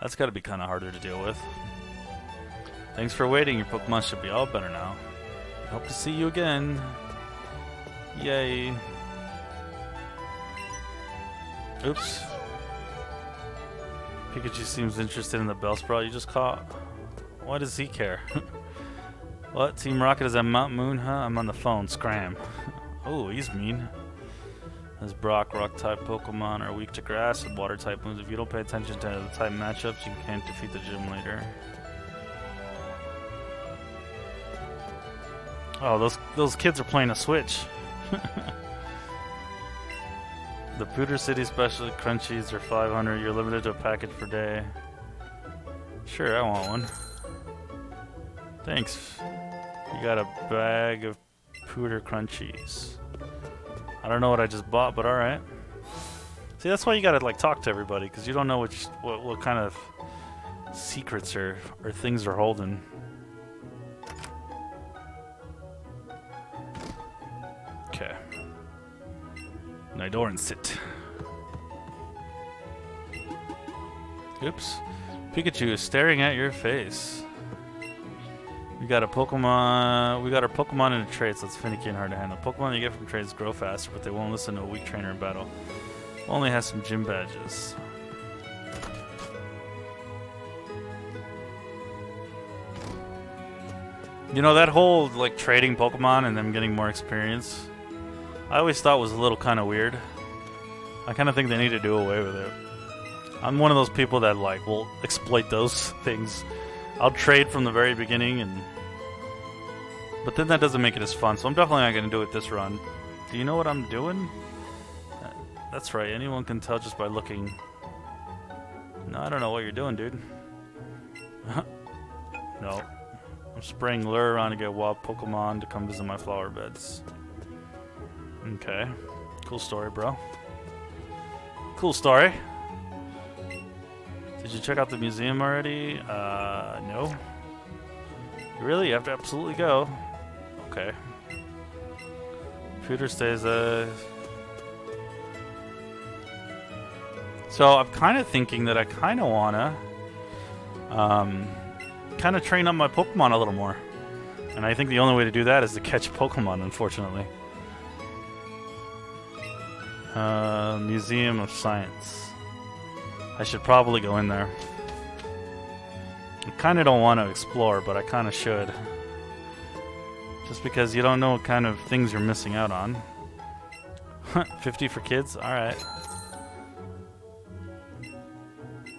Speaker 1: that's got to be kind of harder to deal with. Thanks for waiting. Your Pokemon should be all better now. Hope to see you again. Yay. Oops. Pikachu seems interested in the Bellsprout you just caught. Why does he care? what? Team Rocket is at Mount Moon, huh? I'm on the phone. Scram. oh, he's mean. As Brock, rock type Pokemon are weak to grass and water type moves. If you don't pay attention to the type matchups, you can't defeat the gym leader. Oh, those those kids are playing a Switch. the Pewter City Special Crunchies are 500. You're limited to a package per day. Sure, I want one. Thanks. You got a bag of Pewter Crunchies. I don't know what I just bought, but alright. See, that's why you gotta like talk to everybody, because you don't know which what, what kind of secrets or, or things they're holding. Okay. Nidoran sit. Oops. Pikachu is staring at your face. Got a Pokemon. We got our Pokemon in a trade, so it's finicky and hard to handle. Pokemon you get from trades grow faster, but they won't listen to a weak trainer in battle. Only has some gym badges. You know that whole like trading Pokemon and them getting more experience. I always thought was a little kind of weird. I kind of think they need to do away with it. I'm one of those people that like will exploit those things. I'll trade from the very beginning and but then that doesn't make it as fun. So I'm definitely not going to do it this run. Do you know what I'm doing? Uh, that's right. Anyone can tell just by looking. No, I don't know what you're doing, dude. no. I'm spraying lure around to get wild Pokemon to come visit my flower beds. Okay. Cool story, bro. Cool story. Did you check out the museum already? Uh, no. Really? You have to absolutely go. Okay. Computer stays, uh... So I'm kind of thinking that I kind of want to um, kind of train up my Pokemon a little more. And I think the only way to do that is to catch Pokemon, unfortunately. Uh, Museum of Science. I should probably go in there. I kind of don't want to explore, but I kind of should. Just because you don't know what kind of things you're missing out on. 50 for kids? Alright.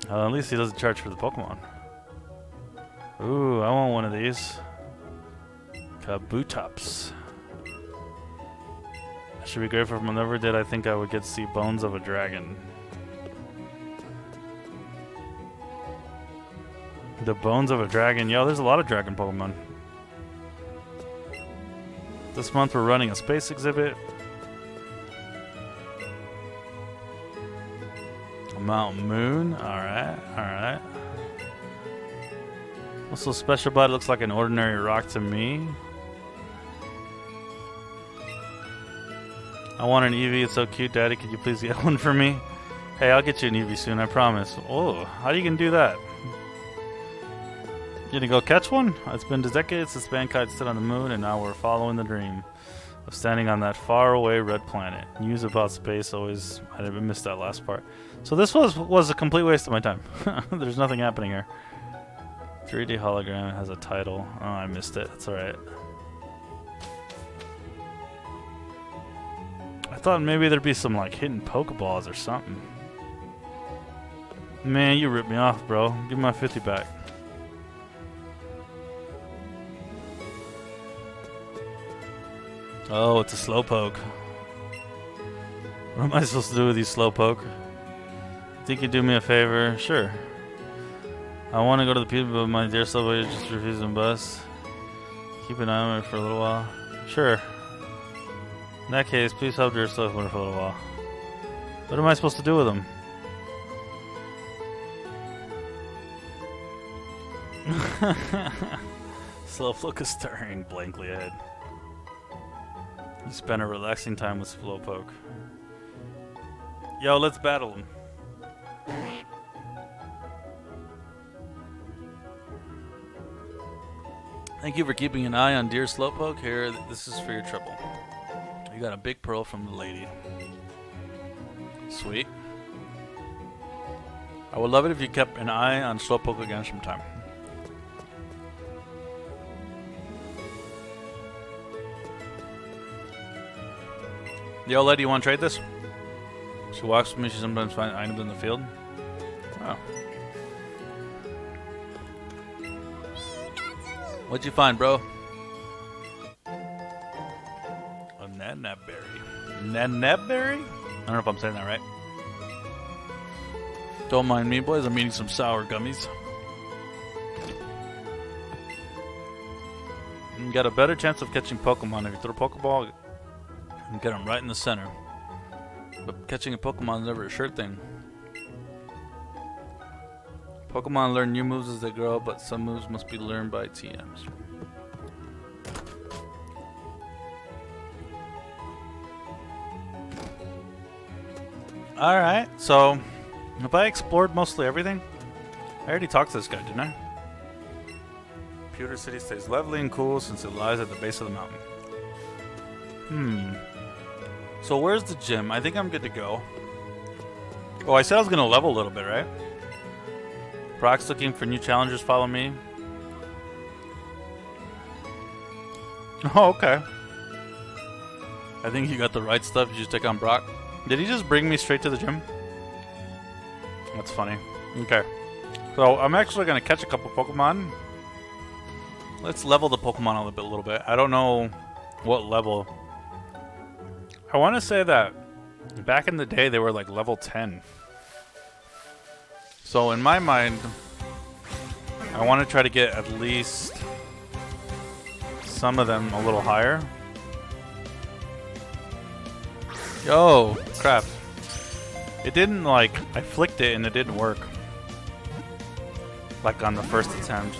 Speaker 1: Uh, at least he doesn't charge for the Pokemon. Ooh, I want one of these. Kabutops. I should be grateful for never did I think I would get to see bones of a dragon. The bones of a dragon. Yo, there's a lot of dragon Pokemon. This month we're running a space exhibit. Mount Moon. Alright, alright. What's so special about it? Looks like an ordinary rock to me. I want an Eevee. It's so cute, Daddy. Could you please get one for me? Hey, I'll get you an Eevee soon. I promise. Oh, how are you gonna do that? Gonna go catch one? It's been decades since mankind stood on the moon, and now we're following the dream of standing on that faraway red planet. News about space always. I missed that last part. So this was was a complete waste of my time. There's nothing happening here. 3D hologram has a title. Oh, I missed it. That's alright. I thought maybe there'd be some like hidden Pokeballs or something. Man, you ripped me off, bro. Give me my 50 back. Oh, it's a Slowpoke. What am I supposed to do with these Slowpoke? Think you'd do me a favor? Sure. I want to go to the people, but my dear subway just refusing bus. Keep an eye on it for a little while. Sure. In that case, please help dear stuff for a little while. What am I supposed to do with them? Slowpoke is staring blankly ahead. You spent a relaxing time with Slowpoke. Yo, let's battle him. Thank you for keeping an eye on dear Slowpoke. Here, this is for your trouble. You got a big pearl from the lady. Sweet. I would love it if you kept an eye on Slowpoke again sometime. Yo, lady, you want to trade this? She walks with me. She sometimes finds items in the field. Wow. What'd you find, bro? A nanapberry. Nanapberry? I don't know if I'm saying that right. Don't mind me, boys. I'm eating some sour gummies. You got a better chance of catching Pokemon if you throw a Pokeball and get them right in the center. But catching a Pokemon is never a sure thing. Pokemon learn new moves as they grow, but some moves must be learned by TMs. Alright, so have I explored mostly everything? I already talked to this guy, didn't I? Pewter City stays lovely and cool since it lies at the base of the mountain. Hmm. So where's the gym? I think I'm good to go. Oh, I said I was going to level a little bit, right? Brock's looking for new challengers. Follow me. Oh, okay. I think you got the right stuff. You just take on Brock. Did he just bring me straight to the gym? That's funny. Okay. So I'm actually going to catch a couple Pokemon. Let's level the Pokemon a little bit. A little bit. I don't know what level. I want to say that back in the day they were like level 10. So in my mind, I want to try to get at least some of them a little higher. Yo, crap. It didn't like, I flicked it and it didn't work. Like on the first attempt.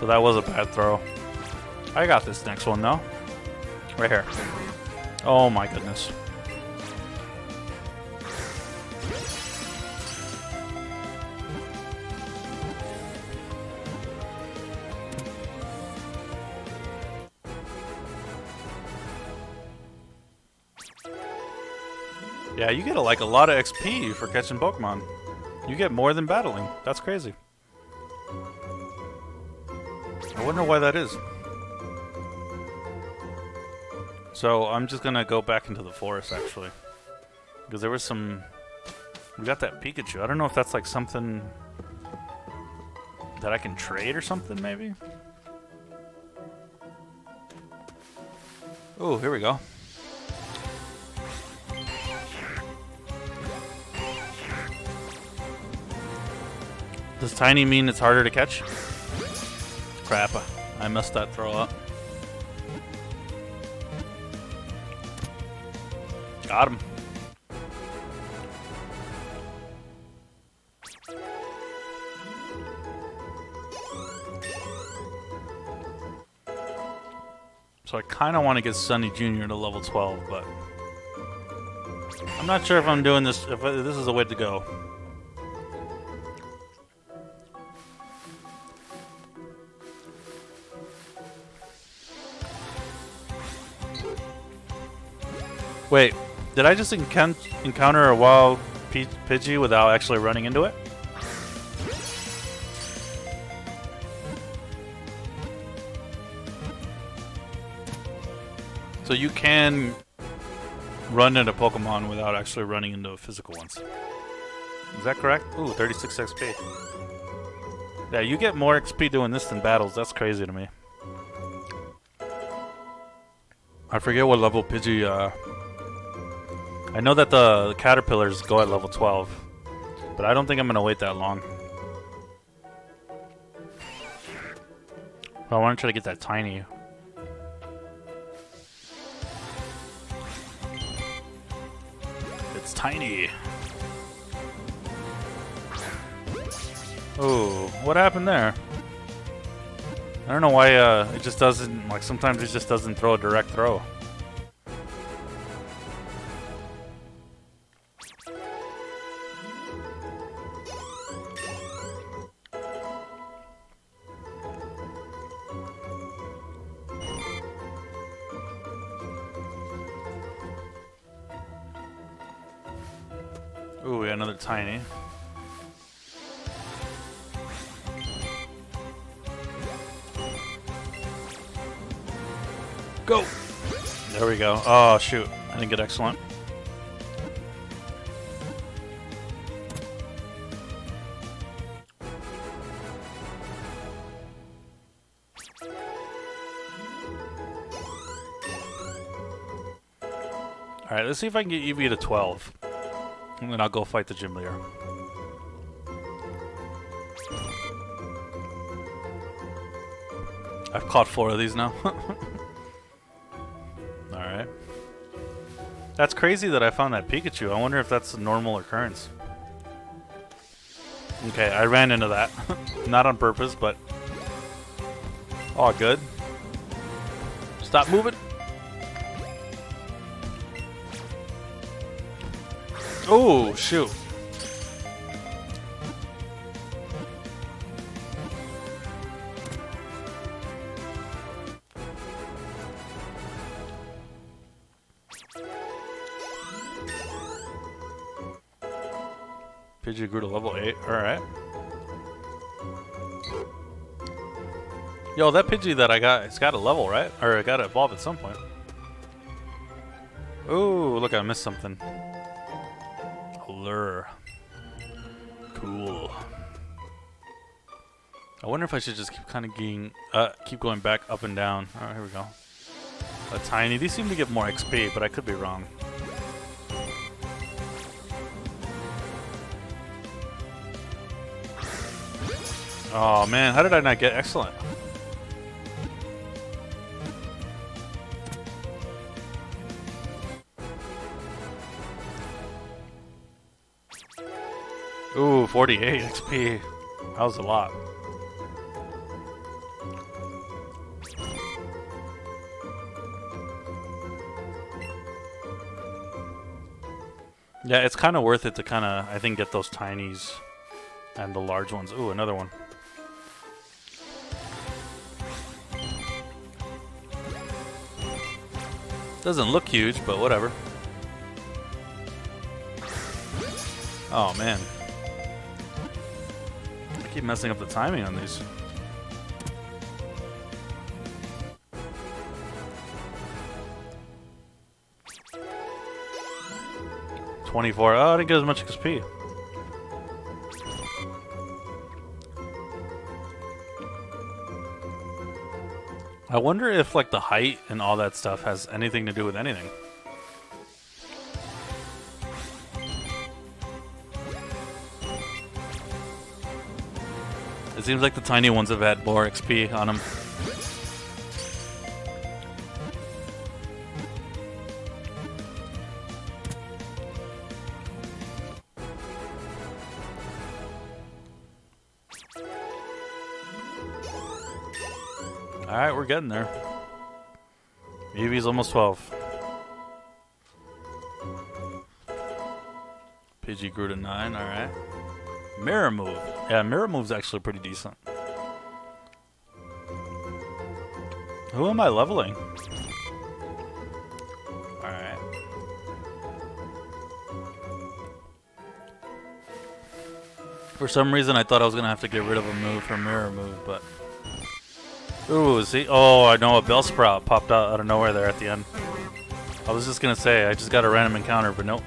Speaker 1: So that was a bad throw. I got this next one though. Right here. Oh my goodness. Yeah, you get a, like a lot of XP for catching Pokemon. You get more than battling. That's crazy. I wonder why that is. So I'm just gonna go back into the forest actually, because there was some. We got that Pikachu. I don't know if that's like something that I can trade or something, maybe. Oh, here we go. Does tiny mean it's harder to catch? Crap, I messed that throw up. Got him. So I kind of want to get Sunny Jr. to level 12, but I'm not sure if I'm doing this, if this is the way to go. Wait, did I just encounter a wild Pidgey without actually running into it? So you can run into Pokemon without actually running into physical ones. Is that correct? Ooh, 36 XP. Yeah, you get more XP doing this than battles. That's crazy to me. I forget what level Pidgey, uh... I know that the, caterpillars go at level 12. But I don't think I'm going to wait that long. I want to try to get that tiny. It's tiny. Oh, what happened there? I don't know why uh, it just doesn't, like sometimes it just doesn't throw a direct throw. Tiny. Go! There we go. Oh, shoot. I didn't get excellent. Alright, let's see if I can get Eevee to 12. And then I'll go fight the gym leader. I've caught four of these now. Alright. That's crazy that I found that Pikachu. I wonder if that's a normal occurrence. Okay, I ran into that. Not on purpose, but... Oh, good. Stop moving. Oh, shoot. Pidgey grew to level 8. Alright. Yo, that Pidgey that I got, it's got a level, right? Or I got to evolve at some point. Oh, look, I missed something. Lure. Cool. I wonder if I should just keep kind of getting, uh, keep going back up and down. All right, here we go. A tiny. These seem to get more XP, but I could be wrong. Oh man, how did I not get excellent? Ooh, 48 XP. That was a lot. Yeah, it's kind of worth it to kind of, I think, get those tinies and the large ones. Ooh, another one. Doesn't look huge, but whatever. Oh, man keep messing up the timing on these. Twenty-four. Oh, I didn't get as much XP. I wonder if like the height and all that stuff has anything to do with anything. It seems like the tiny ones have had more XP on them. Alright, we're getting there. Eevee's almost 12. Pidgey grew to 9, alright. Mirror move. Yeah, mirror move's actually pretty decent. Who am I leveling? Alright. For some reason I thought I was gonna have to get rid of a move for mirror move, but Ooh, see? Oh, I know a Bellsprout popped out out of nowhere there at the end. I was just gonna say, I just got a random encounter, but nope.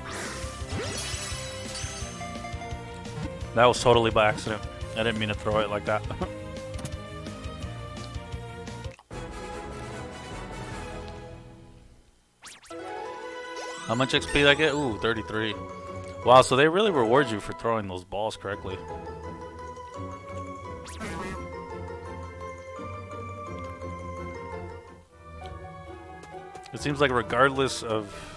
Speaker 1: That was totally by accident. I didn't mean to throw it like that. How much XP did I get? Ooh, 33. Wow, so they really reward you for throwing those balls correctly. It seems like regardless of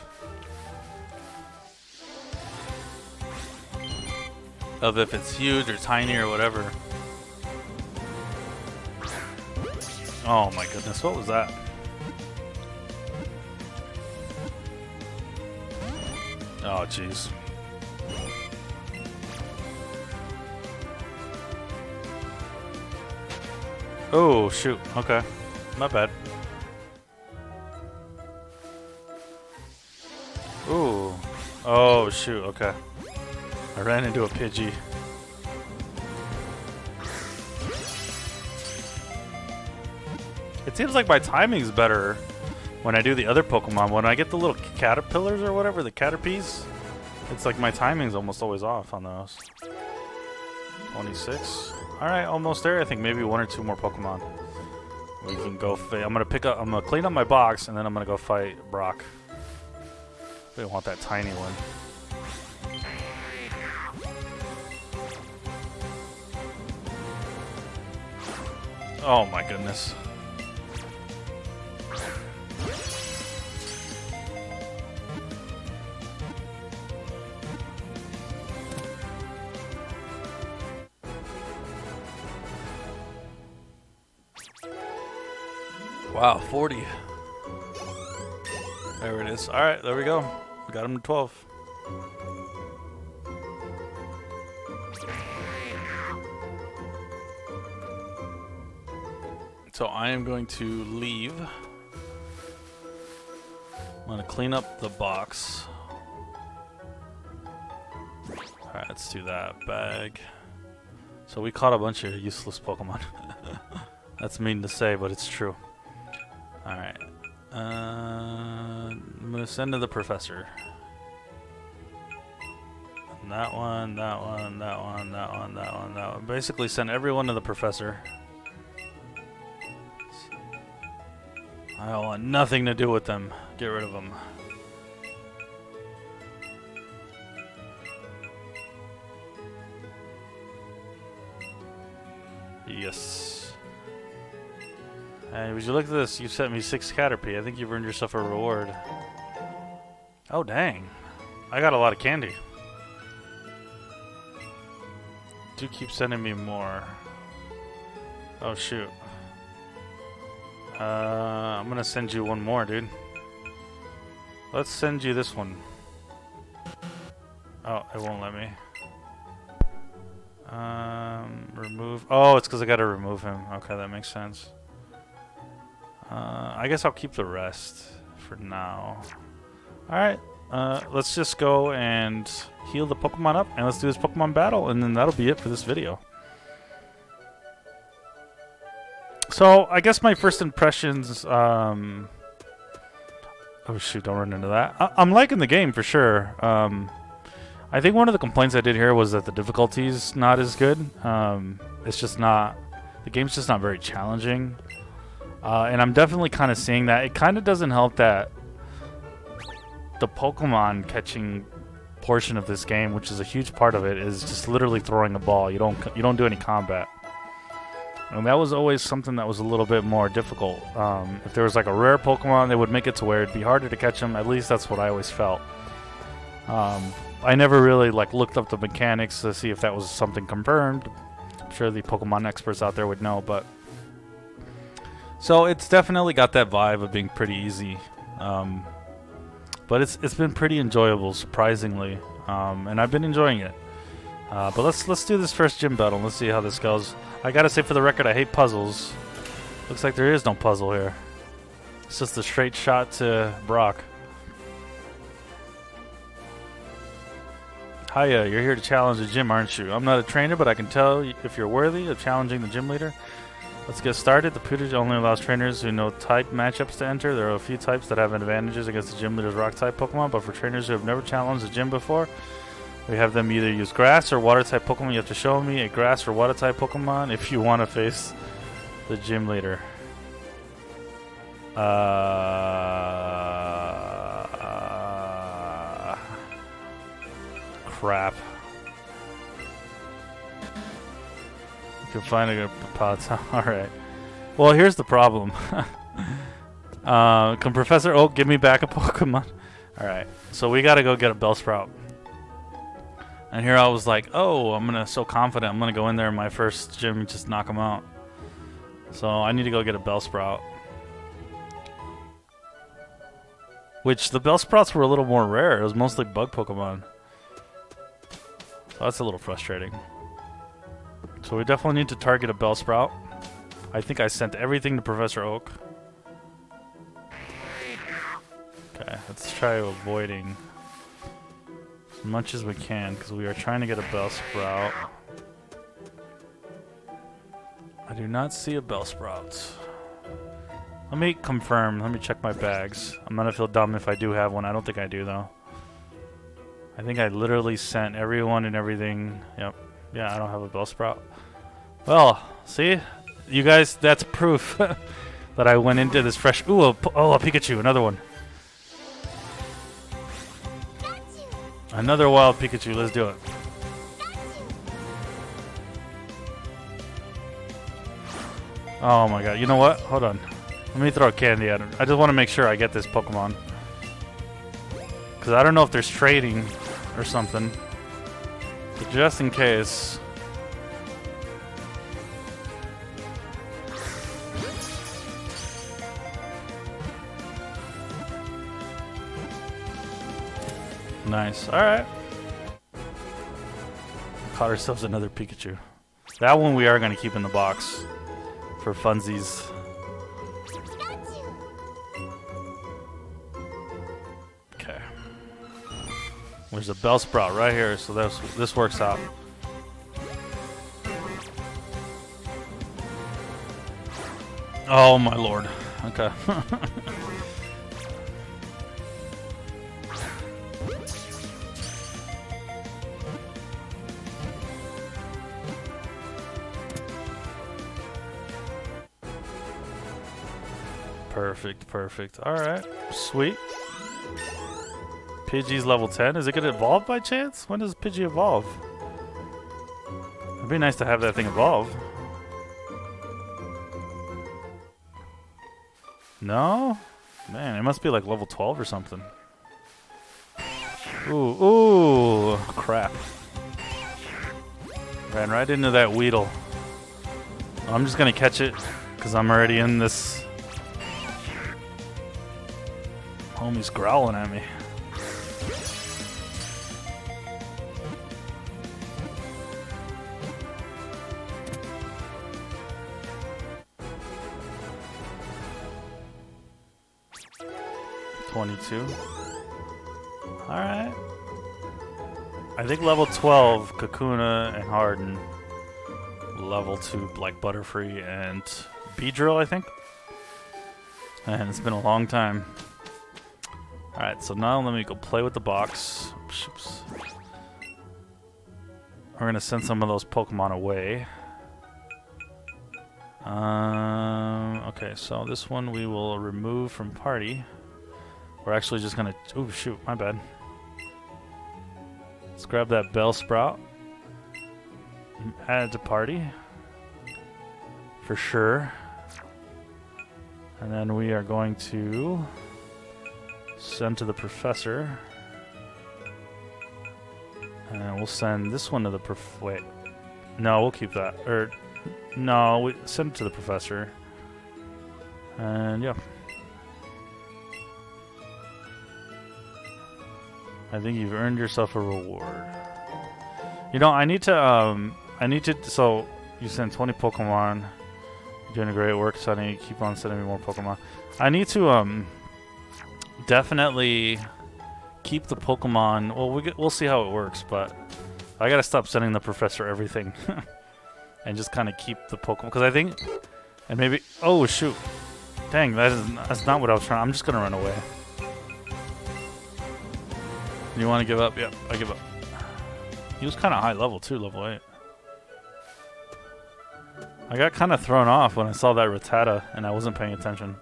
Speaker 1: of if it's huge or tiny or whatever. Oh my goodness, what was that? Oh jeez. Oh shoot, okay. My bad. Ooh. Oh, shoot, okay. I ran into a Pidgey. It seems like my timing's better when I do the other Pokemon. When I get the little caterpillars or whatever, the caterpies, it's like my timing's almost always off on those. 26. Alright, almost there. I think maybe one or two more Pokemon. We can go. I'm gonna pick up. I'm gonna clean up my box, and then I'm gonna go fight Brock. We want that tiny one. Oh my goodness. Wow, 40. There it is. Alright, there we go. We got him to 12. So I am going to leave. I'm going to clean up the box. Alright, let's do that. Bag. So we caught a bunch of useless Pokemon. That's mean to say, but it's true. Alright. Uh, I'm gonna send to the professor. That one, that one, that one, that one, that one, that one. Basically send everyone to the professor. I want nothing to do with them. Get rid of them. Yes. Hey, would you look at this? You sent me six Caterpie. I think you've earned yourself a reward. Oh, dang. I got a lot of candy. Do keep sending me more. Oh, shoot. Uh, I'm gonna send you one more, dude. Let's send you this one. Oh, it won't let me. Um, remove. Oh, it's because I gotta remove him. Okay, that makes sense. Uh, I guess I'll keep the rest for now. Alright, uh, let's just go and heal the Pokemon up, and let's do this Pokemon battle, and then that'll be it for this video. So, I guess my first impressions, um... Oh shoot, don't run into that. I am liking the game for sure. Um, I think one of the complaints I did here was that the difficulty's not as good. Um, it's just not... The game's just not very challenging. Uh, and I'm definitely kind of seeing that. It kind of doesn't help that the Pokemon catching portion of this game, which is a huge part of it, is just literally throwing a ball. You don't you don't do any combat. And that was always something that was a little bit more difficult. Um, if there was like a rare Pokemon, they would make it to where it'd be harder to catch them. At least that's what I always felt. Um, I never really like looked up the mechanics to see if that was something confirmed. I'm sure the Pokemon experts out there would know, but So it's definitely got that vibe of being pretty easy. Um, but it's it's been pretty enjoyable, surprisingly, um, and I've been enjoying it. Uh, but let's let's do this first gym battle. and Let's see how this goes. I gotta say, for the record, I hate puzzles. Looks like there is no puzzle here. It's just a straight shot to Brock. Hiya, you're here to challenge the gym, aren't you? I'm not a trainer, but I can tell if you're worthy of challenging the gym leader. Let's get started. The Pewter Gym only allows trainers who know type matchups to enter. There are a few types that have advantages against the gym leader's rock type Pokemon, but for trainers who have never challenged the gym before, we have them either use grass or water type Pokemon. You have to show me a grass or water type Pokemon if you want to face the gym leader. Uh, crap. You can find a good pot. Alright. Well, here's the problem. uh, can Professor Oak give me back a Pokemon? Alright. So we gotta go get a Bellsprout. And here I was like, oh, I'm gonna so confident I'm gonna go in there in my first gym and just knock him out. So I need to go get a Bellsprout. Which the Bellsprouts were a little more rare. It was mostly bug Pokemon. So that's a little frustrating. So we definitely need to target a Bellsprout. I think I sent everything to Professor Oak. Okay, let's try avoiding much as we can because we are trying to get a Bellsprout. I do not see a Bellsprout. Let me confirm. Let me check my bags. I'm gonna feel dumb if I do have one. I don't think I do though. I think I literally sent everyone and everything. Yep. Yeah, I don't have a Bellsprout. Well, see? You guys, that's proof that I went into this fresh... Ooh, a, oh, a Pikachu, another one. Another wild Pikachu, let's do it. Oh my god, you know what? Hold on. Let me throw a candy at him. I just want to make sure I get this Pokemon. Because I don't know if there's trading or something. But just in case... Nice. Alright. Caught ourselves another Pikachu. That one we are going to keep in the box for funsies. Okay. There's a Bellsprout right here, so this this works out. Oh my lord. Okay. Perfect, perfect. Alright, sweet. Pidgey's level 10. Is it going to evolve by chance? When does Pidgey evolve? It'd be nice to have that thing evolve. No? Man, it must be like level 12 or something. Ooh, ooh, crap. Ran right into that Weedle. I'm just gonna catch it, because I'm already in this Homie's growling at me. Twenty-two. All right. I think level twelve, Kakuna and Harden. Level two, like Butterfree and Beedrill, I think. And it's been a long time. Alright, so now let me go play with the box. Oops. We're to send some of those Pokemon away. Um, okay, so this one we will remove from party. We're actually just to... Oh, shoot, my bad. Let's grab that Bellsprout. Add it to party. For sure. And then we are going to... Send to the professor. And we'll send this one to the prof... Wait. No, we'll keep that. Or, no, we send it to the professor. And yeah. I think you've earned yourself a reward. You know, I need to, um, I need to, so you sent 20 Pokemon. You're doing a great work, Sunny. Keep on sending me more Pokemon. I need to, um, definitely keep the Pokemon. Well, we we'll see how it works, but I gotta stop sending the professor everything. and just kind of keep the Pokemon. Because I think, and maybe, oh shoot. Dang, that is, that's not what I was trying. I'm just gonna run away. You want to give up? Yep, I give up. He was kind of high level too, level 8. I got kind of thrown off when I saw that Rattata and I wasn't paying attention.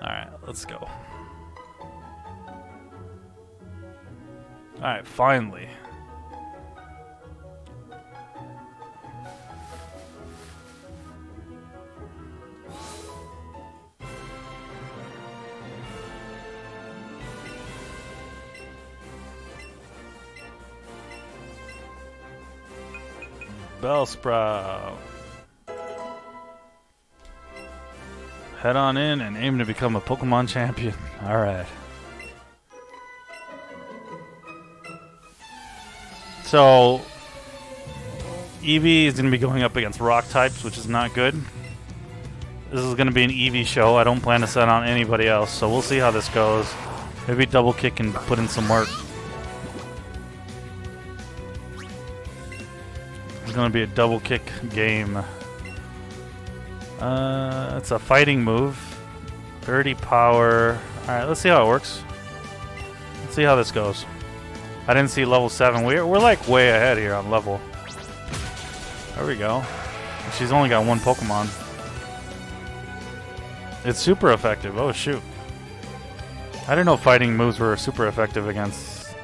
Speaker 1: Alright, let's go. Alright, finally. Bellsprout. Head on in and aim to become a Pokemon champion. Alright. So, Eevee is going to be going up against rock types, which is not good. This is going to be an Eevee show. I don't plan to send on anybody else, so we'll see how this goes. Maybe double kick and put in some work. It's going to be a double kick game. Uh, it's a fighting move. 30 power. Alright, let's see how it works. Let's see how this goes. I didn't see level 7. We're, we're like way ahead here on level. There we go. She's only got one Pokemon. It's super effective. Oh, shoot. I didn't know fighting moves were super effective against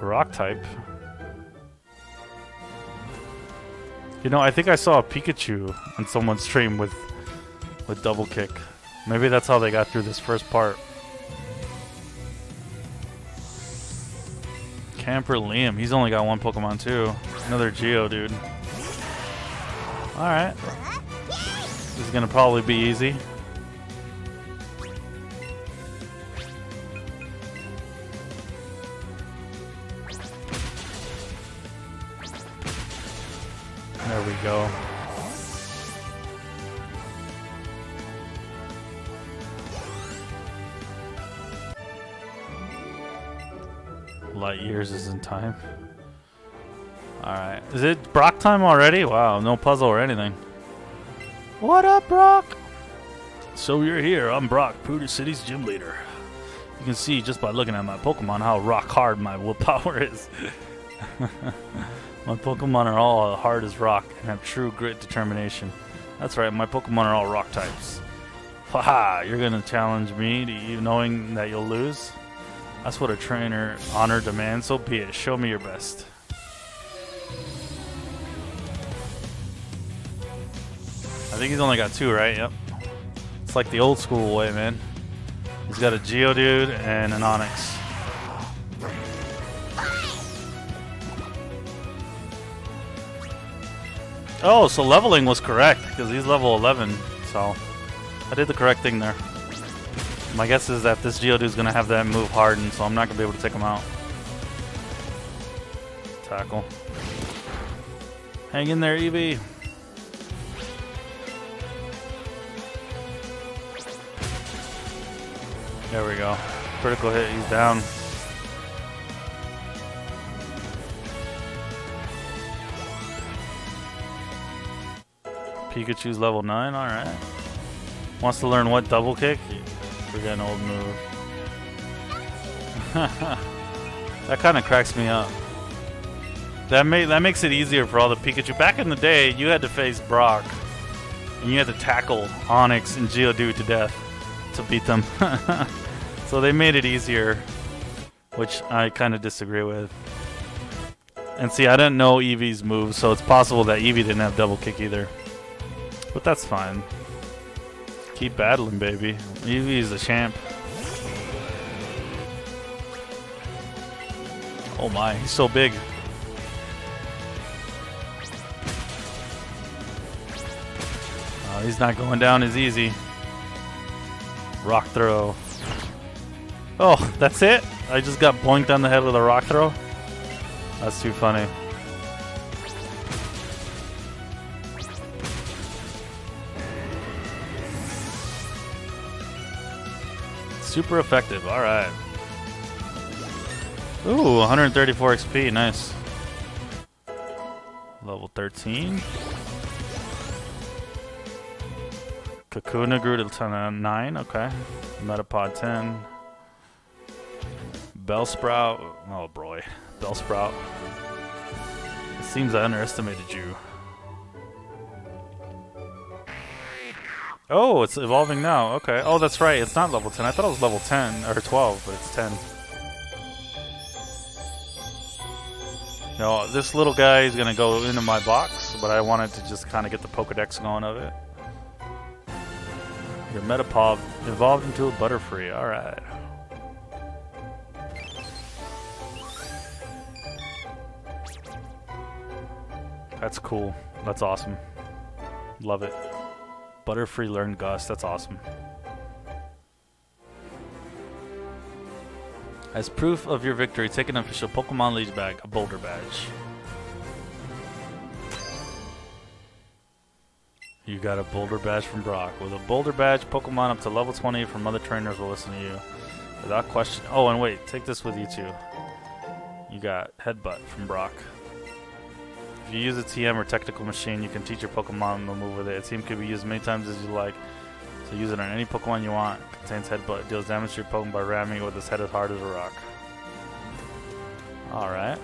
Speaker 1: rock type. You know, I think I saw a Pikachu on someone's stream with with double kick. Maybe that's how they got through this first part. Camper Liam, he's only got one Pokemon too. Another Geodude. Alright. This is gonna probably be easy. There we go. Years is in time. Alright. Is it Brock time already? Wow, no puzzle or anything. What up, Brock? So you're here. I'm Brock, Pewter City's gym leader. You can see just by looking at my Pokemon how rock hard my willpower is. My Pokemon are all hard as rock and have true grit determination. That's right, my Pokemon are all rock types. Haha, you're gonna challenge me to you knowing that you'll lose? That's what a trainer honor demands, so be it. Show me your best. I think he's only got two, right? Yep. It's like the old school way, man. He's got a Geodude and an Onix. Oh, so leveling was correct, because he's level 11, so I did the correct thing there. My guess is that this Geodude is going to have that move hardened, so I'm not going to be able to take him out. Tackle. Hang in there, Eevee. There we go. Critical hit, he's down. Pikachu's level 9, alright. Wants to learn what double kick? Forget an old move. that kind of cracks me up. That, that makes it easier for all the Pikachu. Back in the day, you had to face Brock. And you had to tackle Onix and Geodude to death to beat them. so they made it easier, which I kind of disagree with. And see, I didn't know Eevee's moves, so it's possible that Eevee didn't have double kick either. But that's fine. Keep battling, baby. Eevee's the champ. Oh my, he's so big. Oh, he's not going down as easy. Rock throw. Oh, that's it? I just got boinked on the head with a rock throw? That's too funny. Super effective, alright. Ooh, 134 XP, nice. Level 13. Kakuna grew to 10, uh, 9, okay. Metapod 10. Bellsprout, oh boy. Bellsprout. It seems I underestimated you. Oh, it's evolving now. Okay. Oh, that's right. It's not level 10. I thought it was level 10 or 12, but it's 10. No, this little guy is going to go into my box, but I wanted to just kind of get the Pokedex going of it. Your Metapod evolved into a Butterfree. Alright. That's cool. That's awesome. Love it. Butterfree learned Gust. That's awesome. As proof of your victory, take an official Pokemon League bag, a Boulder Badge. You got a Boulder Badge from Brock. With a Boulder Badge, Pokemon up to level 20 from other trainers will listen to you. Without question. Oh, and wait, take this with you too. You got Headbutt from Brock. If you use a TM or technical machine, you can teach your Pokemon the move with it. A TM can be used many times as you like. So use it on any Pokemon you want. It Contains headbutt. Deals damage to your Pokemon by ramming it with its head as hard as a rock. Alright.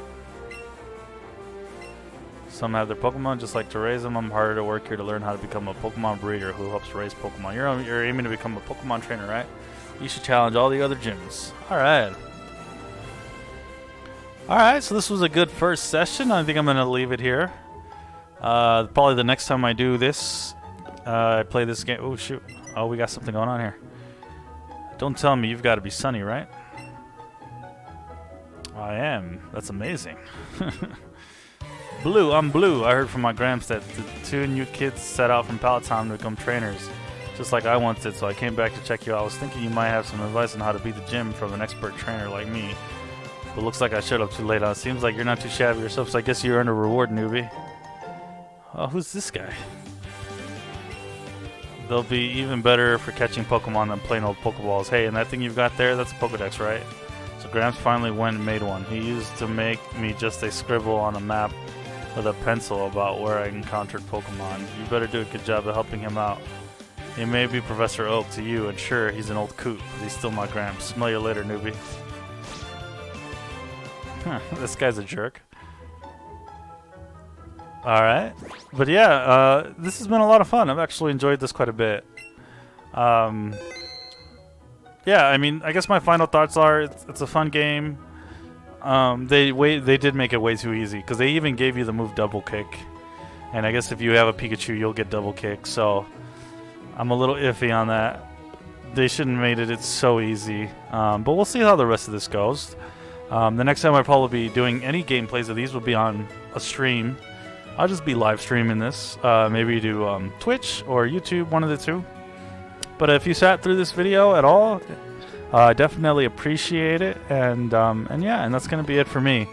Speaker 1: Some have their Pokemon just like to raise them. I'm harder to work here to learn how to become a Pokemon breeder who helps raise Pokemon. You're, you're aiming to become a Pokemon trainer, right? You should challenge all the other gyms. Alright. Alright, so this was a good first session. I think I'm going to leave it here. Uh, probably the next time I do this, uh, I play this game. Oh, shoot. Oh, we got something going on here. Don't tell me you've got to be Sunny, right? I am. That's amazing. blue, I'm Blue. I heard from my gramps that the two new kids set out from Pallet Town to become trainers, just like I once did, so I came back to check you out. I was thinking you might have some advice on how to beat the gym from an expert trainer like me. But looks like I showed up too late. It seems like you're not too shabby yourself, so I guess you earned a reward, newbie. Oh, who's this guy? They'll be even better for catching Pokemon than plain old Pokeballs. Hey, and that thing you've got there, that's a Pokedex, right? So Gramps finally went and made one. He used to make me just a scribble on a map with a pencil about where I encountered Pokemon. You better do a good job of helping him out. He may be Professor Oak to you, and sure, he's an old coot, but he's still my Gramps. Smell you later, newbie. this guy's a jerk. Alright. But yeah, uh, this has been a lot of fun. I've actually enjoyed this quite a bit. Um, yeah, I mean, I guess my final thoughts are it's, it's a fun game. Um, they way, they did make it way too easy because they even gave you the move double kick. And I guess if you have a Pikachu, you'll get double kick. So I'm a little iffy on that. They shouldn't have made it it's so easy. Um, but we'll see how the rest of this goes. Um, the next time I'll probably be doing any gameplays of these will be on a stream. I'll just be live streaming this. Uh, maybe do um, Twitch or YouTube, one of the two. But if you sat through this video at all, I uh, definitely appreciate it. And um, and yeah, and that's gonna be it for me.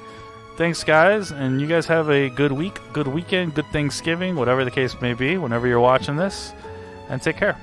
Speaker 1: Thanks, guys, and you guys have a good week, good weekend, good Thanksgiving, whatever the case may be, whenever you're watching this, and take care.